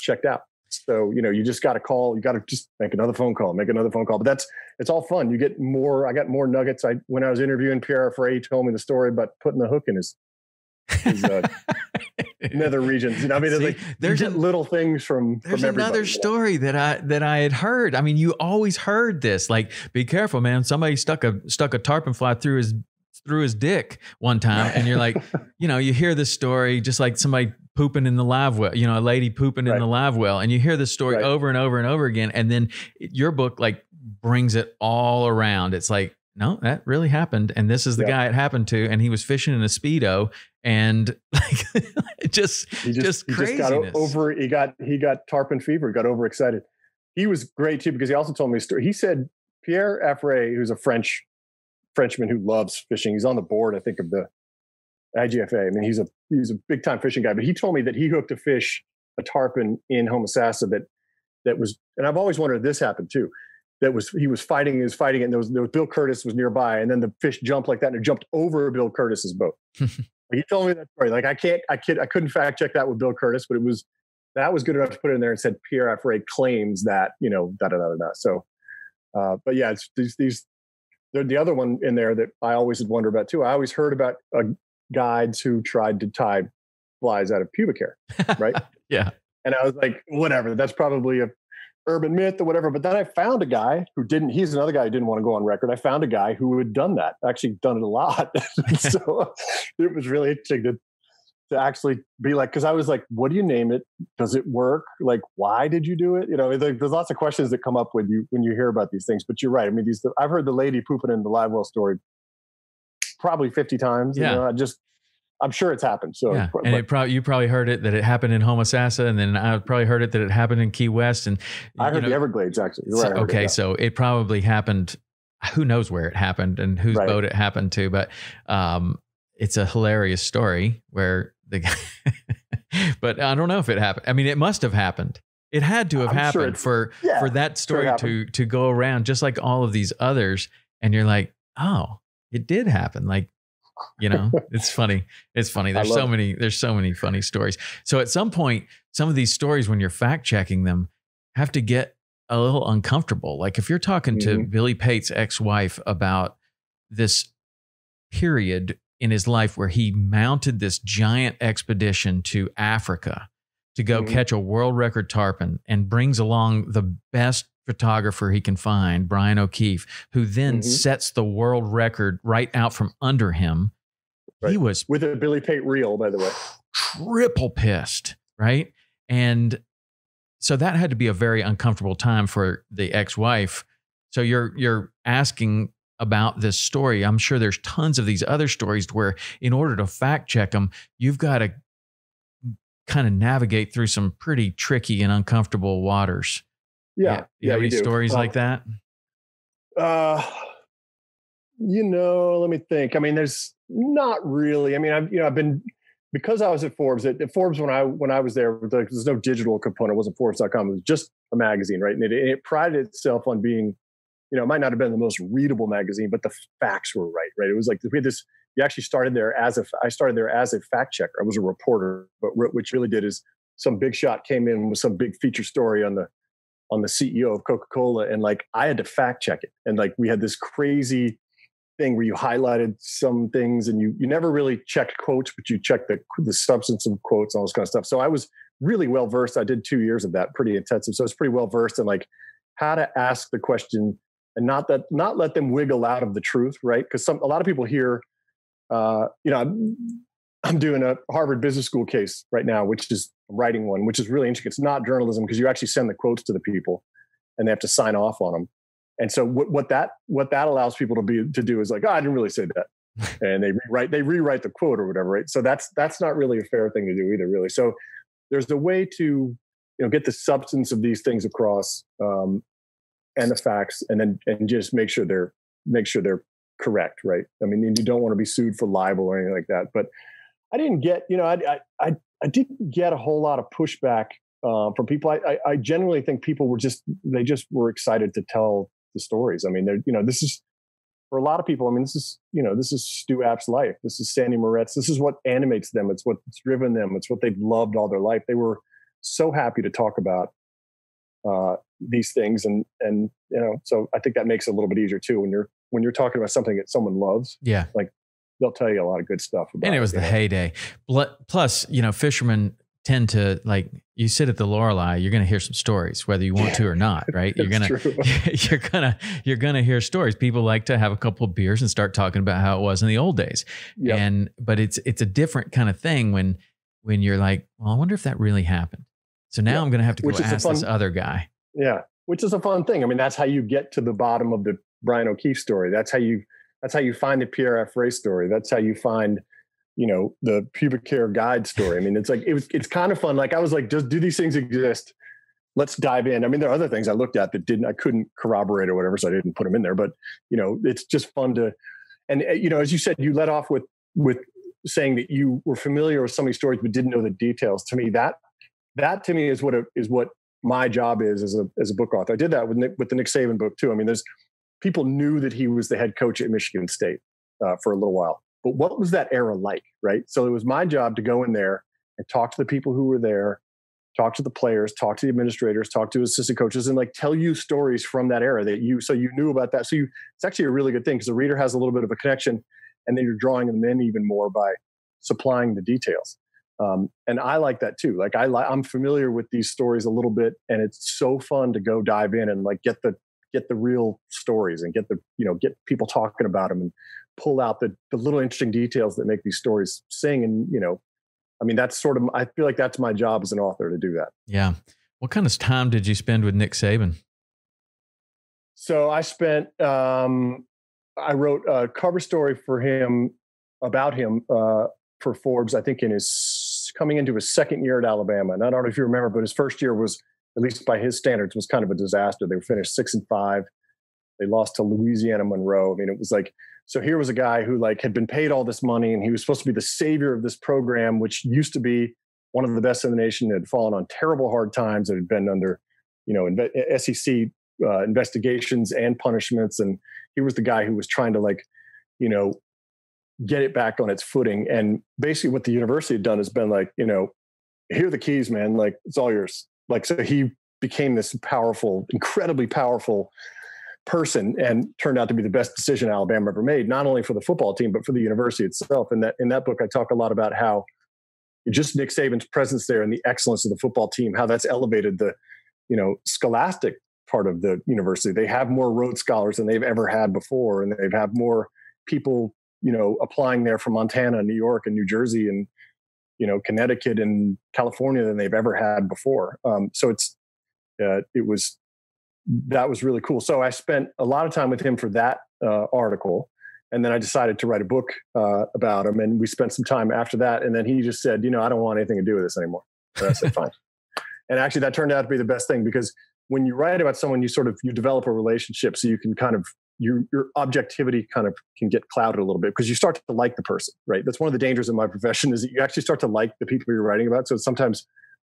checked out. So you know, you just got to call. You got to just make another phone call, make another phone call. But that's it's all fun. You get more. I got more nuggets. I when I was interviewing Pierre he told me the story about putting the hook in his his uh, nether regions. You know, I mean, See, like there's a- little things from There's from another story that I that I had heard. I mean, you always heard this. Like, be careful, man. Somebody stuck a stuck a tarpon fly through his through his dick one time, and you're like, you know, you hear this story just like somebody pooping in the live well, you know, a lady pooping in the live well, and you hear this story Right. over and over and over again, and then your book like brings it all around. It's like, no, that really happened, and this is the Yeah. guy it happened to, and he was fishing in a speedo, and like, just He just, just he just got craziness. over. He got he got tarpon fever. Got overexcited. He was great too because he also told me a story. He said Pierre Affre, who's a French Frenchman who loves fishing. He's on the board, I think, of the IGFA. I mean, he's a he's a big time fishing guy. But he told me that he hooked a fish, a tarpon in Homosassa that that was, and I've always wondered if this happened too. That was he was fighting, he was fighting, it, and there was there was Bill Curtis was nearby, and then the fish jumped like that, and it jumped over Bill Curtis's boat. he told me that story. Like I can't, I kid, I couldn't fact check that with Bill Curtis, but it was that was good enough to put it in there and said Pierre Affre claims that you know da da da da. da. So, uh, but yeah, it's these these. The, the other one in there that I always would wonder about too. I always heard about uh, guides who tried to tie flies out of pubic hair, right? yeah. And I was like, whatever, that's probably a urban myth or whatever. But then I found a guy who didn't, he's another guy who didn't want to go on record. I found a guy who had done that, actually done it a lot. so it was really interesting to, to actually be like, because I was like, what do you name it? Does it work? Like, why did you do it? You know, there's lots of questions that come up when you when you hear about these things. But you're right. I mean, these I've heard the lady pooping in the live well story probably 50 times. Yeah. You know, I just I'm sure it's happened. So yeah, but- and it probably you probably heard it that it happened in Homosassa, and then I probably heard it that it happened in Key West, and I heard know, the Everglades actually. So- right, it, okay, yeah. so it probably happened. Who knows where it happened and whose Right. boat it happened to? But um, it's a hilarious story where the guy. but I don't know if it happened. I mean, it must have happened. It had to have I'm happened it's- for yeah, for that sure story to to go around, just like all of these others. And you're like, oh, it did happen. Like, you know, it's funny. It's funny. There's so it. many. There's so many funny stories. So at some point, some of these stories, when you're fact checking them, have to get a little uncomfortable. Like if you're talking to Mhm. Billy Pate's ex-wife about this period in his life where he mounted this giant expedition to Africa to go Mhm. catch a world record tarpon and brings along the best photographer he can find, Brian O'Keefe, who then Mhm. sets the world record right out from under him. He was with a Billy Pate reel, by the way. triple pissed, right? And so that had to be a very uncomfortable time for the ex-wife. So you're you're asking about this story. I'm sure there's tons of these other stories where, in order to fact check them, you've got to kind of navigate through some pretty tricky and uncomfortable waters. Yeah. You have yeah, any stories Um, like that? Uh, you know, let me think. I mean, there's not really. I mean, I've you know, I've been because I was at Forbes. At, at Forbes, when I when I was there, there was no digital component. It wasn't Forbes.com. It was just a magazine, right? And it, it prided itself on being, you know, it might not have been the most readable magazine, but the facts were right, right? It was like we had this. You actually started there as a. I started there as a fact checker. I was a reporter, but what which really did is some big shot came in with some big feature story on the on the CEO of Coca Cola, and like I had to fact check it, and like we had this crazy thing where you highlighted some things, and you you never really checked quotes, but you checked the the substance of quotes, and all this kind of stuff. So I was really well versed. I did two years of that, pretty intensive. So I was pretty well versed in like how to ask the question and not that not let them wiggle out of the truth, right? Because some a lot of people hear, uh, you know. I'm, I'm doing a Harvard Business School case right now, which is writing one, which is really interesting. It's not journalism because you actually send the quotes to the people, and they have to sign off on them. And so what, what that what that allows people to be to do is like, oh, I didn't really say that, and they rewrite they rewrite the quote or whatever, right? So that's that's not really a fair thing to do either, really. So there's a way to you know get the substance of these things across um, and the facts, and then and just make sure they're make sure they're correct, right? I mean, you don't want to be sued for libel or anything like that, but I didn't get, you know, I I I didn't get a whole lot of pushback uh, from people. I, I I generally think people were just they just were excited to tell the stories. I mean, they're you know this is for a lot of people. I mean, this is you know this is Stu Apte's life. This is Sandy Moret. This is what animates them. It's what's driven them. It's what they've loved all their life. They were so happy to talk about uh, these things, and and you know, so I think that makes it a little bit easier too when you're when you're talking about something that someone loves. Yeah. They'll tell you a lot of good stuff about. and it was you the know? heyday. Plus, you know, fishermen tend to like you sit at the Lorelei, you're going to hear some stories, whether you want to or not, right? You're gonna true. you're gonna you're gonna hear stories. People like to have a couple of beers and start talking about how it was in the old days. Yep. And but it's it's a different kind of thing when when you're like, well, I wonder if that really happened. So now Yeah. I'm going to have to go Which is a ask this other guy. Yeah, which is a fun thing. I mean, that's how you get to the bottom of the Brian O'Keefe story. That's how you that's how you find the Pierre Affre's story. That's how you find, you know, the pubic hair guide story. I mean, it's like it was it's kind of fun. Like I was like, just do these things exist? Let's dive in. I mean, there are other things I looked at that didn't I couldn't corroborate or whatever, so I didn't put them in there. But you know, it's just fun to and uh, you know, as you said, you let off with with saying that you were familiar with some of these stories but didn't know the details. To me, that that to me is what what my job is as a as a book author. I did that with Nick, with the Nick Saban book too. I mean, there's people knew that he was the head coach at Michigan State uh, for a little while, but what was that era like, right? So it was my job to go in there and talk to the people who were there, talk to the players, talk to the administrators, talk to assistant coaches, and like tell you stories from that era that you so you knew about that. So you, it's actually a really good thing because the reader has a little bit of a connection, and then you're drawing them in even more by supplying the details. Um, and I like that too. Like I, li- I'm familiar with these stories a little bit, and it's so fun to go dive in and like get the get the real stories and get the you know get people talking about them and pull out the the little interesting details that make these stories sing. And you know, I mean, that's sort of I feel like that's my job as an author to do that. Yeah. What kind of time did you spend with Nick Saban? So I spent, um, I wrote a cover story for him about him uh, for Forbes. I think in his coming into his second year at Alabama, and I don't know if you remember, but his first year was, at least by his standards, was kind of a disaster. They were finished six and five. They lost to Louisiana Monroe. I mean, it was like so. Here was a guy who like had been paid all this money, and he was supposed to be the savior of this program, which used to be one of the best in the nation. It had fallen on terrible hard times. It had been under, you know, inve- SEC uh, investigations and punishments, and he was the guy who was trying to like, you know, get it back on its footing. And basically, what the university had done has been like, you know, here are the keys, man. Like it's all yours. Like so, he became this powerful, incredibly powerful person and turned out to be the best decision Alabama ever made, not only for the football team, but for the university itself. And that in that book, I talk a lot about how just Nick Saban's presence there and the excellence of the football team, how that's elevated the, you know, scholastic part of the university. They have more Rhodes scholars than they've ever had before, and they've had more people, you know, applying there from Montana, New York, and New Jersey, and you know, Connecticut and California than they've ever had before. Um, so it's uh, it was that was really cool. So I spent a lot of time with him for that uh, article, and then I decided to write a book uh, about him. And we spent some time after that. And then he just said, you know, I don't want anything to do with this anymore. And I said, fine. And actually, that turned out to be the best thing because when you write about someone, you sort of you develop a relationship, so you can kind of your your objectivity kind of can get clouded a little bit because you start to like the person, right? That's one of the dangers of my profession is that you actually start to like the people you're writing about. So it's sometimes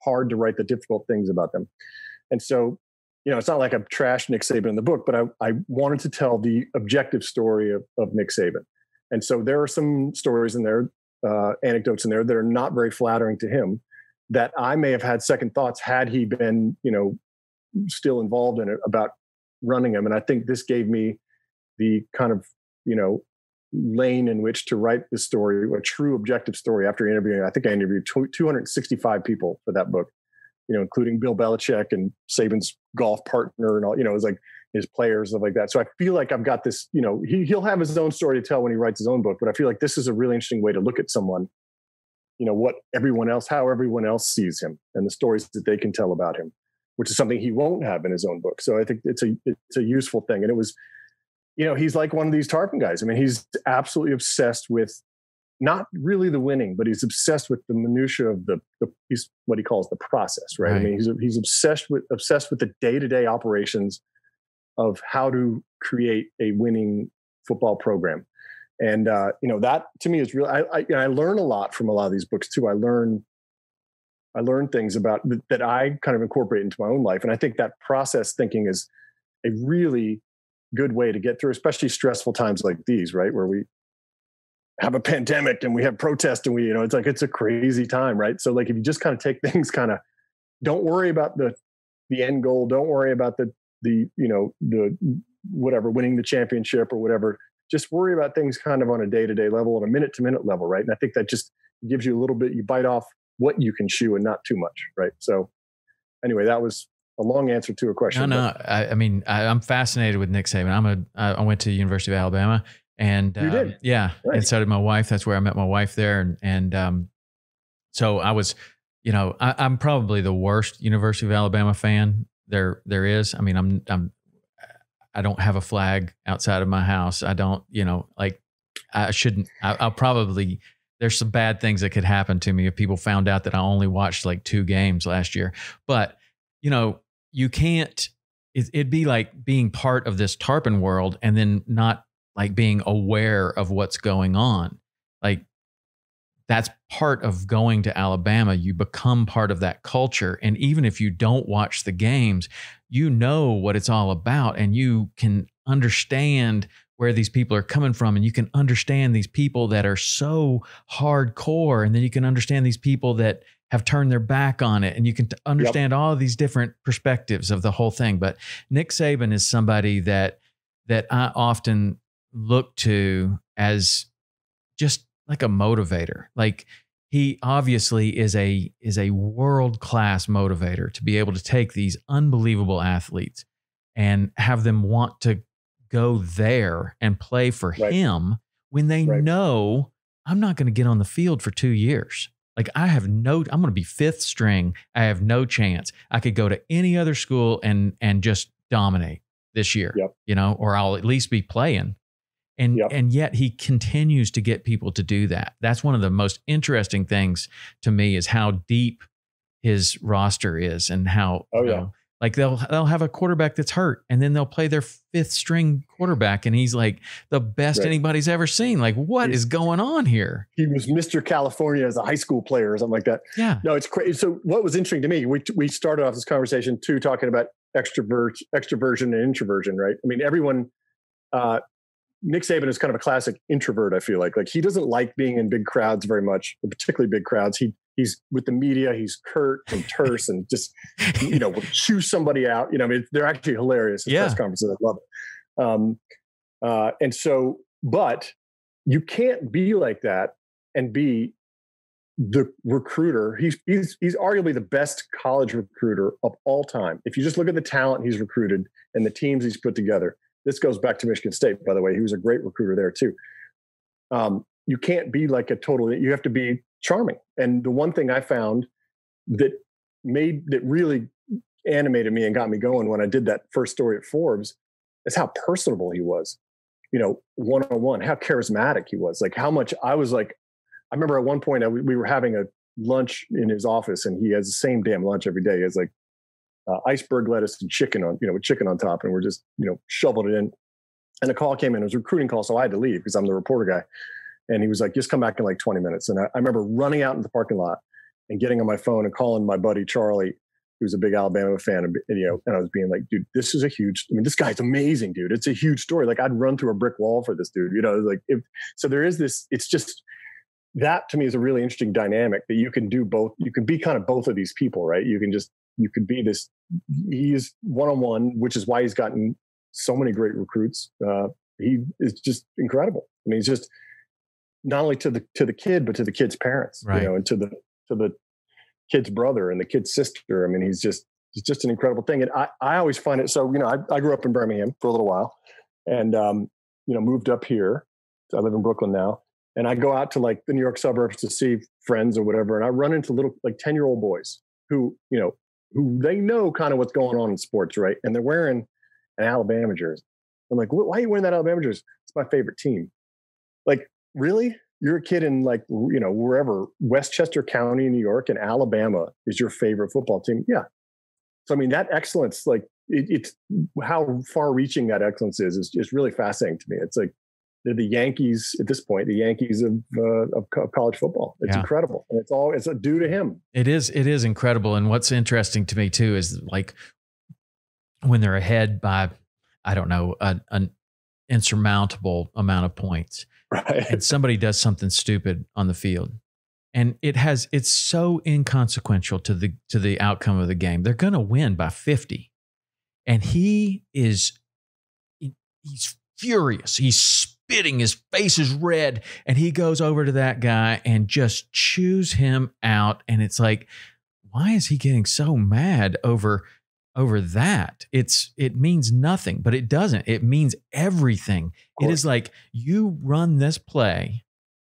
hard to write the difficult things about them. And so, you know, it's not like I've trashed Nick Saban in the book, but I, I wanted to tell the objective story of, of Nick Saban. And so there are some stories in there, uh, anecdotes in there that are not very flattering to him that I may have had second thoughts had he been, you know, still involved in it about running him. And I think this gave me the kind of, you know, lane in which to write the story, a true objective story after interviewing, I think I interviewed 265 people for that book, you know, including Bill Belichick and Saban's golf partner and all, you know, it was like his players, stuff like that. So I feel like I've got this, you know, he, he'll have his own story to tell when he writes his own book, but I feel like this is a really interesting way to look at someone, you know, what everyone else, how everyone else sees him and the stories that they can tell about him, which is something he won't have in his own book. So I think it's a, it's a useful thing. And it was, you know, he's like one of these Tarpon guys. I mean, he's absolutely obsessed with not really the winning, but he's obsessed with the minutia of the, the he's what he calls the process, right? right. I mean, he's he's obsessed with obsessed with the day to day operations of how to create a winning football program, and uh, you know that to me is real. I I, I learn a lot from a lot of these books too. I learn I learn things about that I kind of incorporate into my own life, and I think that process thinking is a really good way to get through, especially stressful times like these, right? Where we have a pandemic and we have protests and we, you know, it's like it's a crazy time, right? So like if you just kind of take things kind of don't worry about the the end goal, don't worry about the the, you know, the whatever, winning the championship or whatever. Just worry about things kind of on a day-to-day level, on a minute-to-minute level, right? And I think that just gives you a little bit, you bite off what you can chew and not too much, right? So anyway, that was a long answer to a question. No, no. I, I, mean, I, am fascinated with Nick Saban. I'm a. I went to the University of Alabama, and you did, um, yeah, right. and so did my wife. That's where I met my wife there, and and um, so I was, you know, I, I'm probably the worst University of Alabama fan there there is. I mean, I'm I'm I don't have a flag outside of my house. I don't, you know, like I shouldn't. I, I'll probably there's some bad things that could happen to me if people found out that I only watched like two games last year. But you know, you can't it, it'd be like being part of this tarpon world and then not like being aware of what's going on like that's part of going to Alabama. You become part of that culture. And even if you don't watch the games, you know what it's all about and you can understand where these people are coming from and you can understand these people that are so hardcore and then you can understand these people that have turned their back on it and you can t- understand yep. all of these different perspectives of the whole thing but Nick Saban is somebody that that I often look to as just like a motivator like he obviously is a is a world class motivator to be able to take these unbelievable athletes and have them want to go there and play for right. him when they right. know I'm not going to get on the field for 2 years like I have no I'm going to be fifth string. I have no chance. I could go to any other school and and just dominate this year. Yep. You know, or I'll at least be playing. And yep. and yet he continues to get people to do that. That's one of the most interesting things to me is how deep his roster is and how oh, yeah. Know, like they'll they'll have a quarterback that's hurt, and then they'll play their fifth string quarterback, and he's like the best right. anybody's ever seen. Like, what he's, is going on here? He was Mr. California as a high school player or something like that. Yeah. No, it's crazy. So what was interesting to me, we we started off this conversation too talking about extrovert, extroversion, and introversion. Right. I mean, everyone. Uh, Nick Saban is kind of a classic introvert. I feel like like he doesn't like being in big crowds very much, particularly big crowds. He he's with the media. He's curt and terse and just you know will chew somebody out. You know, I mean, they're actually hilarious. yeah. press conferences. I love it. Um, uh, and so, but you can't be like that and be the recruiter. He's he's he's arguably the best college recruiter of all time. If you just look at the talent he's recruited and the teams he's put together, this goes back to Michigan State, by the way. He was a great recruiter there too. Um, you can't be like a total. You have to be charming. And the one thing I found that made that really animated me and got me going when I did that first story at Forbes is how personable he was. you know, one on one, how charismatic he was. Like how much I was like, I remember at one point I, we were having a lunch in his office, and he has the same damn lunch every day. Has like uh, iceberg lettuce and chicken on, you know, with chicken on top, and we're just, you know, shoveled it in. And a call came in. It was a recruiting call, so I had to leave because I'm the reporter guy. And he was like, "Just come back in like 20 minutes." And I, I remember running out into the parking lot and getting on my phone and calling my buddy Charlie, who was a big Alabama fan, and, you know, and I was being like, "Dude, this is a huge. I mean, this guy's amazing, dude. It's a huge story. Like, I'd run through a brick wall for this dude. You know, like if so, there is this. It's just." That to me is a really interesting dynamic that you can do both. You can be kind of both of these people, right? You can just you could be this he's one on one, which is why he's gotten so many great recruits. Uh, he is just incredible. I mean, he's just not only to the to the kid, but to the kid's parents, right. you know, and to the to the kid's brother and the kid's sister. I mean, he's just he's just an incredible thing. And I I always find it so. You know, I, I grew up in Birmingham for a little while, and um, you know, moved up here. I live in Brooklyn now, and I go out to like the New York suburbs to see friends or whatever, and I run into little like ten year old boys who you know who they know kind of what's going on in sports, right? And they're wearing an Alabama jersey. I'm like, why are you wearing that Alabama jersey? It's my favorite team. Like, really? You're a kid in like, you know, wherever, Westchester County, New York, and Alabama is your favorite football team. Yeah. So, I mean, that excellence, like, it, it's how far reaching that excellence is, is just really fascinating to me. It's like, they're the Yankees at this point, the Yankees of uh, of, college football. It's yeah. incredible, and it's all it's a due to him. It is it is incredible, and what's interesting to me too is like when they're ahead by I don't know an insurmountable amount of points, right? And somebody does something stupid on the field, and it has it's so inconsequential to the to the outcome of the game. They're going to win by fifty, and he is he's furious. He's spitting. His face is red. And he goes over to that guy and just chews him out. And it's like, why is he getting so mad over over that it's it means nothing but it doesn't it means everything it is like you run this play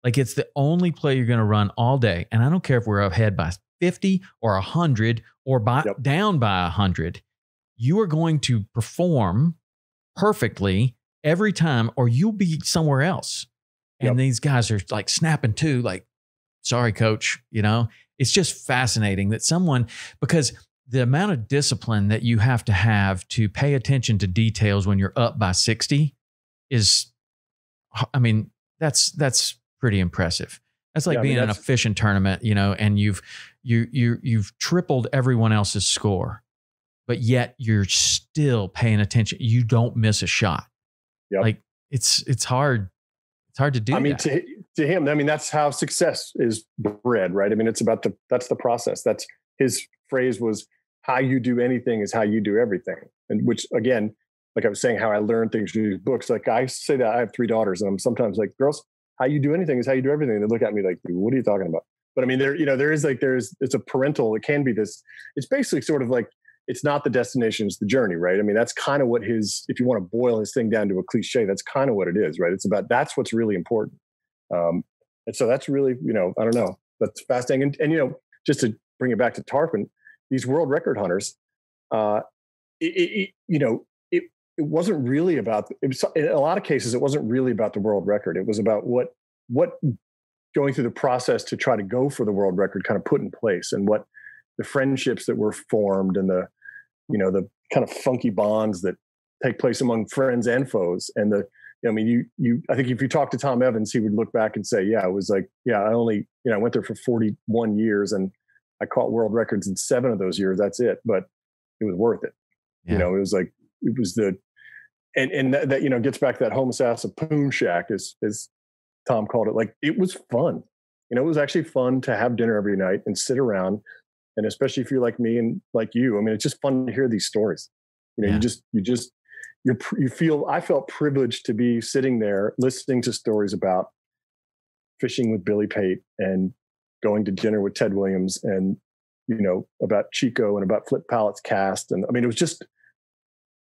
like it's the only play you're going to run all day and i don't care if we're ahead by 50 or 100 or by yep. down by 100 you are going to perform perfectly every time, or you'll be somewhere else. And yep. these guys are like snapping too, like, sorry, coach. You know, it's just fascinating that someone, because the amount of discipline that you have to have to pay attention to details when you're up by 60 is, I mean, that's, that's pretty impressive. That's like yeah, being I mean, in a fishing tournament, you know, and you've, you, you, you've tripled everyone else's score, but yet you're still paying attention. You don't miss a shot. Yep. Like it's it's hard. It's hard to do. I mean, that. to to him, I mean, that's how success is bred, right? I mean, it's about the that's the process. That's his phrase was how you do anything is how you do everything. And which again, like I was saying, how I learned things through books. Like I say that I have three daughters, and I'm sometimes like, girls, how you do anything is how you do everything. And they look at me like, what are you talking about? But I mean, there, you know, there is like there's it's a parental. It can be this. It's basically sort of like it's not the destination, it's the journey, right? I mean, that's kind of what his, if you want to boil his thing down to a cliche, that's kind of what it is, right? It's about that's what's really important. Um, and so that's really, you know, I don't know, that's fascinating. And, and you know, just to bring it back to Tarpon, these world record hunters, uh, it, it, you know, it it wasn't really about. It was, in a lot of cases, it wasn't really about the world record. It was about what what going through the process to try to go for the world record kind of put in place, and what the friendships that were formed, and the you know the kind of funky bonds that take place among friends and foes and the I mean, you you I think if you talk to Tom Evans, he would look back and say, yeah, it was like, yeah, I only you know I went there for 41 years and I caught world records in seven of those years. That's it, but it was worth it. Yeah. You know, it was like it was the and and that, that you know gets back to that Homosassa poon shack as as Tom called it. Like it was fun. You know, it was actually fun to have dinner every night and sit around and especially if you're like me and like you i mean it's just fun to hear these stories you know yeah. you just you just you you feel i felt privileged to be sitting there listening to stories about fishing with billy pate and going to dinner with ted williams and you know about chico and about flip pallot's cast and i mean it was just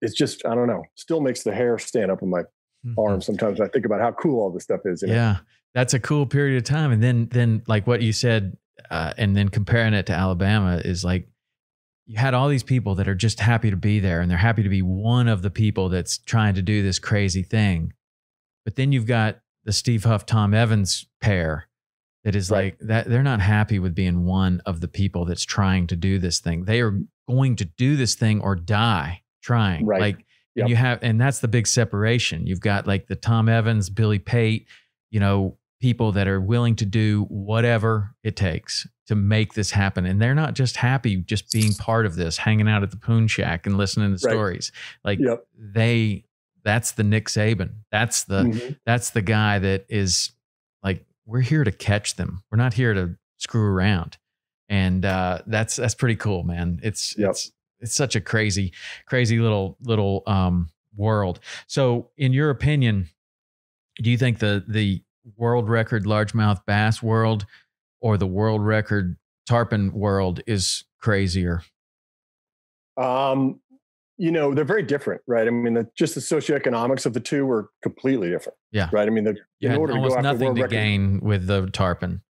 it's just i don't know still makes the hair stand up on my mm-hmm. arm sometimes i think about how cool all this stuff is yeah that's a cool period of time and then then like what you said uh, and then comparing it to Alabama is like you had all these people that are just happy to be there and they're happy to be one of the people that's trying to do this crazy thing. But then you've got the Steve Huff Tom Evans pair that is Right. like that they're not happy with being one of the people that's trying to do this thing. They are going to do this thing or die trying. Right. Like Yep. and you have and that's the big separation. You've got like the Tom Evans, Billy Pate, you know, people that are willing to do whatever it takes to make this happen. And they're not just happy just being part of this, hanging out at the Poon Shack and listening to Right. stories. Like Yep. they that's the Nick Saban. That's the Mhm. that's the guy that is we're here to catch them. We're not here to screw around. And uh, that's that's pretty cool, man. It's Yep. it's it's such a crazy crazy little little um, world. So, in your opinion, do you think the the world record largemouth bass world or the world record tarpon world is crazier? Um, you know, they're very different, right? I mean, the, just the socioeconomics of the two were completely different. Yeah. Right. I mean, the, You in order to go almost after nothing to record, gain with the tarpon.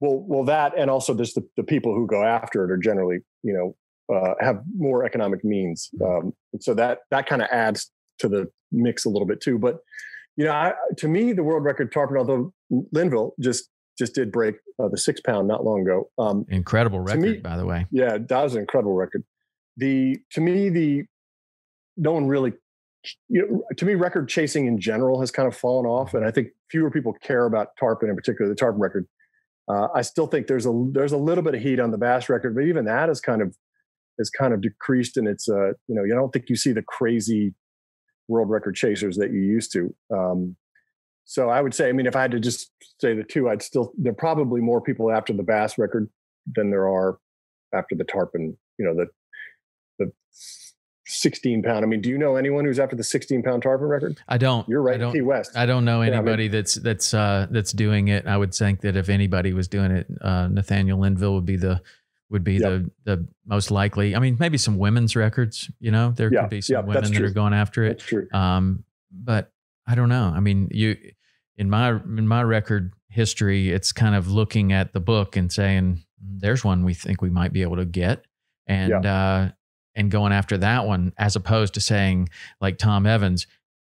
well, well, that and also just the, the people who go after it are generally, you know, uh, have more economic means, Mm-hmm. um, and so that that kind of adds to the mix a little bit too. But you know, I, to me, the world record tarpon, although Linville just just did break uh, the six pound not long ago. Um, Incredible record, me- by the way. Yeah, that was an incredible record. The to me the no one really you know, to me record chasing in general has kind of fallen off, and I think fewer people care about tarpon in particular, the tarpon record. Uh, I still think there's a there's a little bit of heat on the bass record, but even that is kind of is kind of decreased and its uh, you know you don't think you see the crazy world record chasers that you used to. Um, so I would say, I mean, if I had to just say the two, I'd still there are probably more people after the bass record than there are after the tarpon. You know, the the 16 pound. I mean, do you know anyone who's after the 16 pound tarpon record? I don't. You're I right, don't, Key West. I don't know Yeah, I mean- anybody that's that's uh, that's doing it. I would think that if anybody was doing it, uh, Nathaniel Linville would be the would be Yep. the the most likely. I mean, maybe some women's records. You know, there Yeah, could be some yeah, women that are going after it. Um, but I don't know. I mean, you in my in my record history, it's kind of looking at the book and saying, "Mm, "There's one we think we might be able to get," and uh, and going after that one, as opposed to saying like Tom Evans,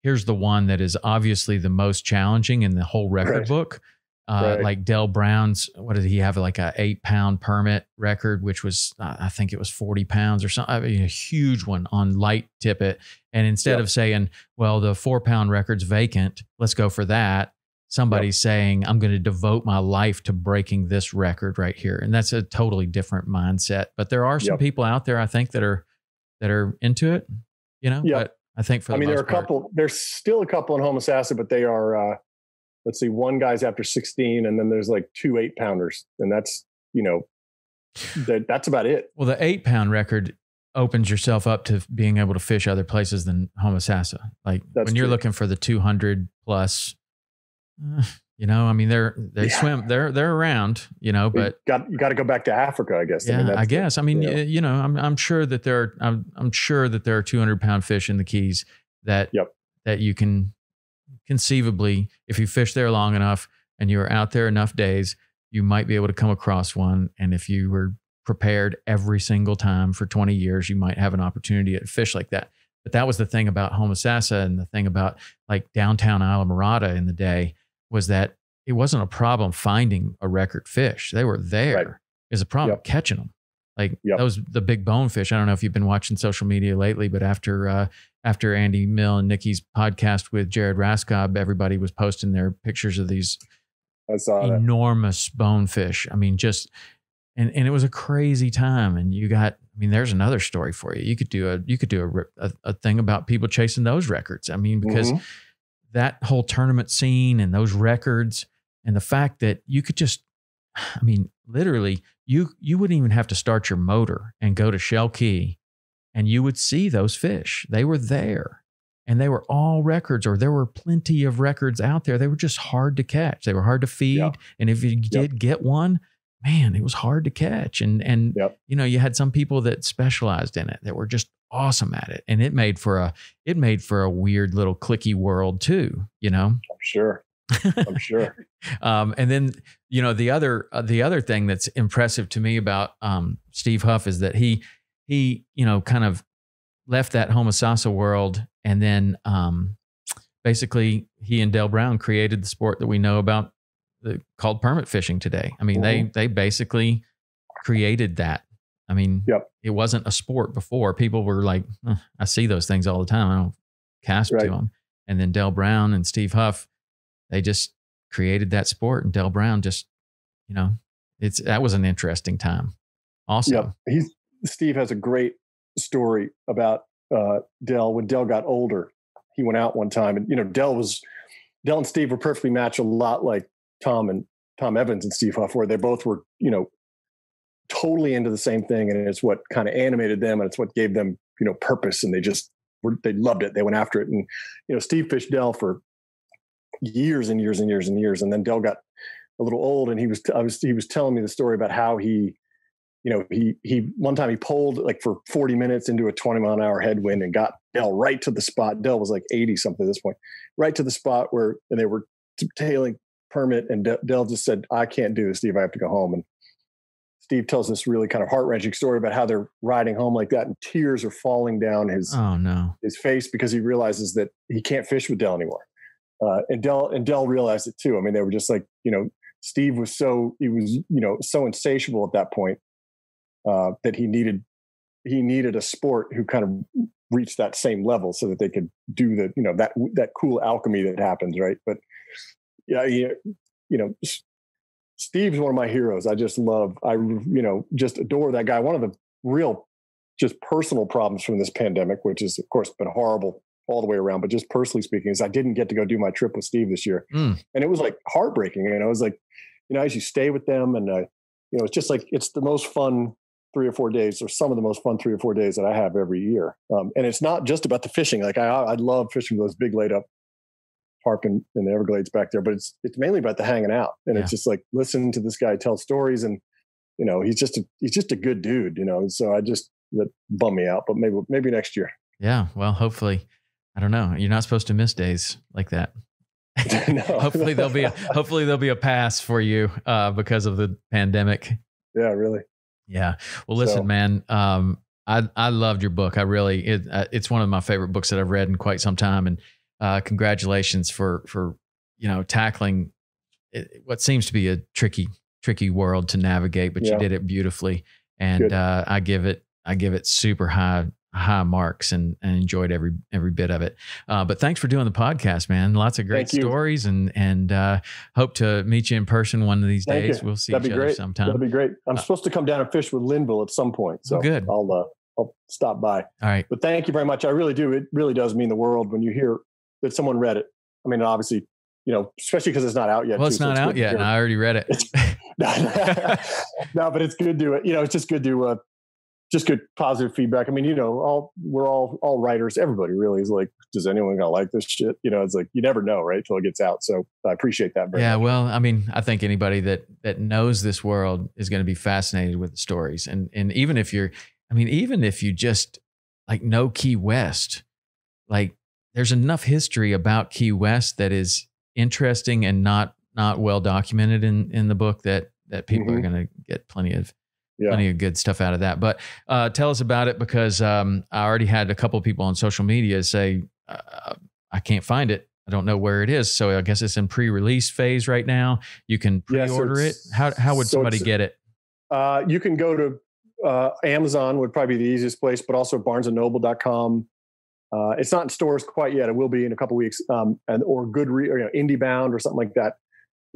"Here's the one that is obviously the most challenging in the whole record Right. book." Uh, Right. Like Del Brown's, what did he have? Like a eight pound permit record, which was uh, I think it was forty pounds or something. I mean, a huge one on light tippet. And instead Yep. of saying, well, the four pound record's vacant, let's go for that. Somebody's saying, I'm going to devote my life to breaking this record right here. And that's a totally different mindset. But there are some Yep. people out there, I think, that are that are into it, you know. Yep. But I think for I mean, there are a part- couple. There's still a couple in Homosassa, but they are. Uh, let's see, one guy's after 16, and then there's like two eight pounders, and that's you know, that that's about it. Well, the eight pound record opens yourself up to being able to fish other places than Homosassa. Like That's when you're true. looking for the 200 plus, uh, you know, I mean, they're, they Yeah. swim, they're, they're around, you know, but you got you got to go back to Africa, I guess. yeah, mean, I, that's the- guess. I mean, you know. you know, I'm, I'm sure that there are, I'm, I'm sure that there are 200 pound fish in the Keys that, Yep. that you can conceivably, if you fish there long enough and you're out there enough days, you might be able to come across one. And if you were prepared every single time for 20 years, you might have an opportunity to fish like that. But that was the thing about Homosassa and the thing about like downtown Islamorada in the day was that it wasn't a problem finding a record fish. They were there. Right. It was a problem Yep. catching them. Like Yep. those the big bonefish. I don't know if you've been watching social media lately, but after uh, after Andy Mill and Nikki's podcast with Jared Raskob, everybody was posting their pictures of these saw that. enormous bonefish. I mean, just and and it was a crazy time. And you got, I mean, there's another story for you. You could do a you could do a a, a thing about people chasing those records. I mean, because Mhm. That whole tournament scene and those records and the fact that you could just, I mean, literally, you you wouldn't even have to start your motor and go to Shell Key, and you would see those fish. They were there. And they were all records, or there were plenty of records out there. They were just hard to catch. They were hard to feed. Yeah. And if you did get one, man, it was hard to catch. And and Yep. you know, you had some people that specialized in it that were just awesome at it. And it made for a it made for a weird little clicky world too, you know. I'm sure. I'm sure. um, and then you know the other uh, the other thing that's impressive to me about um, Steve Huff is that he he you know kind of left that Homosassa world and then um, basically he and Del Brown created the sport that we know about called permit fishing today. I mean, Mhm. they they basically created that. I mean, Yep. it wasn't a sport before. People were like, "Huh, I see those things all the time. I don't cast to them. And then Del Brown and Steve Huff, they just created that sport. And Del Brown just, you know, it's that was an interesting time. Also, Yep. He's Steve has a great story about uh, Del. When Del got older, he went out one time, and you know, Del was Del and Steve were perfectly matched, a lot like Tom and Tom Evans and Steve Huff, where they both were, you know, totally into the same thing, and it's what kind of animated them, and it's what gave them, you know, purpose, and they just were they loved it. They went after it, and you know, Steve fished Del for years and years and years and years, and then Del got a little old, and he was I was he was telling me the story about how he you know, he he one time he pulled like for 40 minutes into a 20 mile an hour headwind and got Del right to the spot. Del was like 80 something at this point, right to the spot where and they were tailing permit, and De- Del just said, "I can't do this, Steve. I have to go home." And Steve tells this really kind of heart wrenching story about how they're riding home like that, and tears are falling down his oh no, his face because he realizes that he can't fish with Del anymore. Uh, and Del and Del realized it too. I mean, they were just like, you know, Steve was so he was, you know, so insatiable at that point uh, that he needed he needed a sport who kind of reached that same level so that they could do the, you know, that that cool alchemy that happens, right? But yeah, you you know, Steve's one of my heroes. I just love, I you know, just adore that guy. One of the real just personal problems from this pandemic, which has of course been horrible all the way around, but just personally speaking, is I didn't get to go do my trip with Steve this year, Mm. and it was like heartbreaking. And I was like, you know, as you stay with them, and uh, you know, it's just like it's the most fun three or four days, or some of the most fun three or four days that I have every year. Um, and it's not just about the fishing. Like I, I love fishing those big laid up tarpon, in the Everglades back there, but it's it's mainly about the hanging out, and Yeah. it's just like listen to this guy tell stories, and you know, he's just a he's just a good dude, you know. And so I just that bummed me out, but maybe maybe next year. yeah. Well, hopefully, I don't know. You're not supposed to miss days like that. Hopefully there'll be a hopefully there'll be a pass for you uh, because of the pandemic. yeah, really. Yeah. Well, listen, So- man. Um, I I loved your book. I really it uh, it's one of my favorite books that I've read in quite some time. And uh, congratulations for for you know tackling it, what seems to be a tricky tricky world to navigate, but you did it beautifully. And uh, I give it I give it super high high marks and, and enjoyed every every bit of it. Uh, but thanks for doing the podcast, man. Lots of great stories and and uh, hope to meet you in person one of these Thank days. you. We'll see That'd each be other sometime. That'd be great. I'm Uh, supposed to come down and fish with Linville at some point, so good. I'll uh, I'll stop by. All right. But thank you very much. I really do. It really does mean the world when you hear that someone read it. I mean, obviously, you know, especially because it's not out yet. Well, too, it's so not out yet, and I already read it. no, but it's good to it. you know, it's just good to uh, just good positive feedback. I mean, you know, all we're all all writers. Everybody really is like, does anyone gonna like this shit? You know, it's like you never know, right, till it gets out. So I appreciate that yeah, much. well, I mean, I think anybody that that knows this world is going to be fascinated with the stories, and and even if you're, I mean, even if you just like know Key West, like there's enough history about Key West that is interesting and not not well documented in in the book that that people are Mhm. going to get plenty of Yeah. plenty of good stuff out of that. But uh, tell us about it because um, I already had a couple of people on social media say uh, I can't find it. I don't know where it is. So I guess it's in pre-release phase right now. You can Yeah, so pre-order it. How how would so somebody get it? Uh, you can go to uh, Amazon would probably be the easiest place, but also barnesandnoble.com. Uh, it's not in stores quite yet. It will be in a couple weeks. Um, and or good re- or, you know, IndieBound or something like that.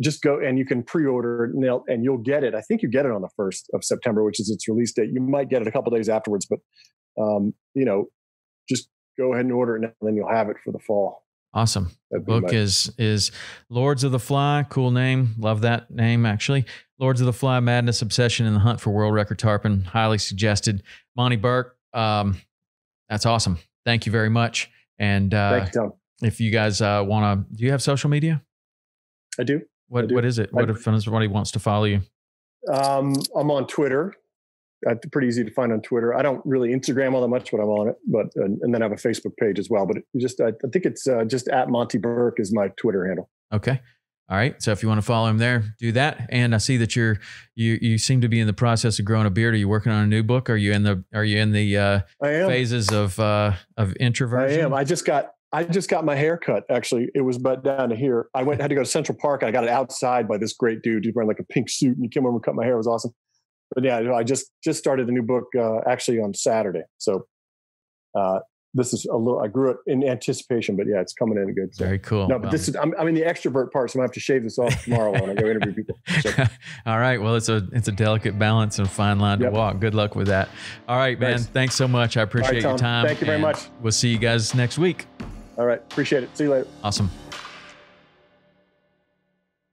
Just go and you can pre-order and, and you'll get it. I think you get it on the first of September, which is its release date. You might get it a couple days afterwards, but um, you know, just go ahead and order it, and then you'll have it for the fall. Awesome. The book my- is is Lords of the Fly. Cool name. Love that name actually. Lords of the Fly: Madness, Obsession, and the Hunt for World Record Tarpon. Highly suggested. Monte Burke. Um, that's awesome. Thank you very much. And uh, you, if you guys uh, want to, do you have social media? I do. What do. what is it? I What if somebody wants to follow you? Um, I'm on Twitter. That's pretty easy to find on Twitter. I don't really Instagram all that much, but I'm on it. But and, and then I have a Facebook page as well. But it just I, I think it's uh, just at Monte Burke is my Twitter handle. Okay. All right. So if you want to follow him there, do that. And I see that you're you you seem to be in the process of growing a beard. Are you working on a new book? Are you in the are you in the uh, phases of uh, of I am. I just got I just got my hair cut. Actually, it was but down to here. I went had to go to Central Park. and I got it outside by this great dude. He's wearing like a pink suit, and he came over and cut my hair. It was awesome. But yeah, I just just started a new book uh, actually on Saturday. So uh, this is a little. I grew it in anticipation, but yeah, it's coming in good. So. Very cool. No, but this is. I'm, I'm, in the extrovert part, so I'm gonna have to shave this off tomorrow when I go interview people. So. All right. Well, it's a it's a delicate balance and fine line yep. to walk. Good luck with that. All right, man. Nice. Thanks so much. I appreciate right, your time. Thank you very much. We'll see you guys next week. All right. Appreciate it. See you later. Awesome.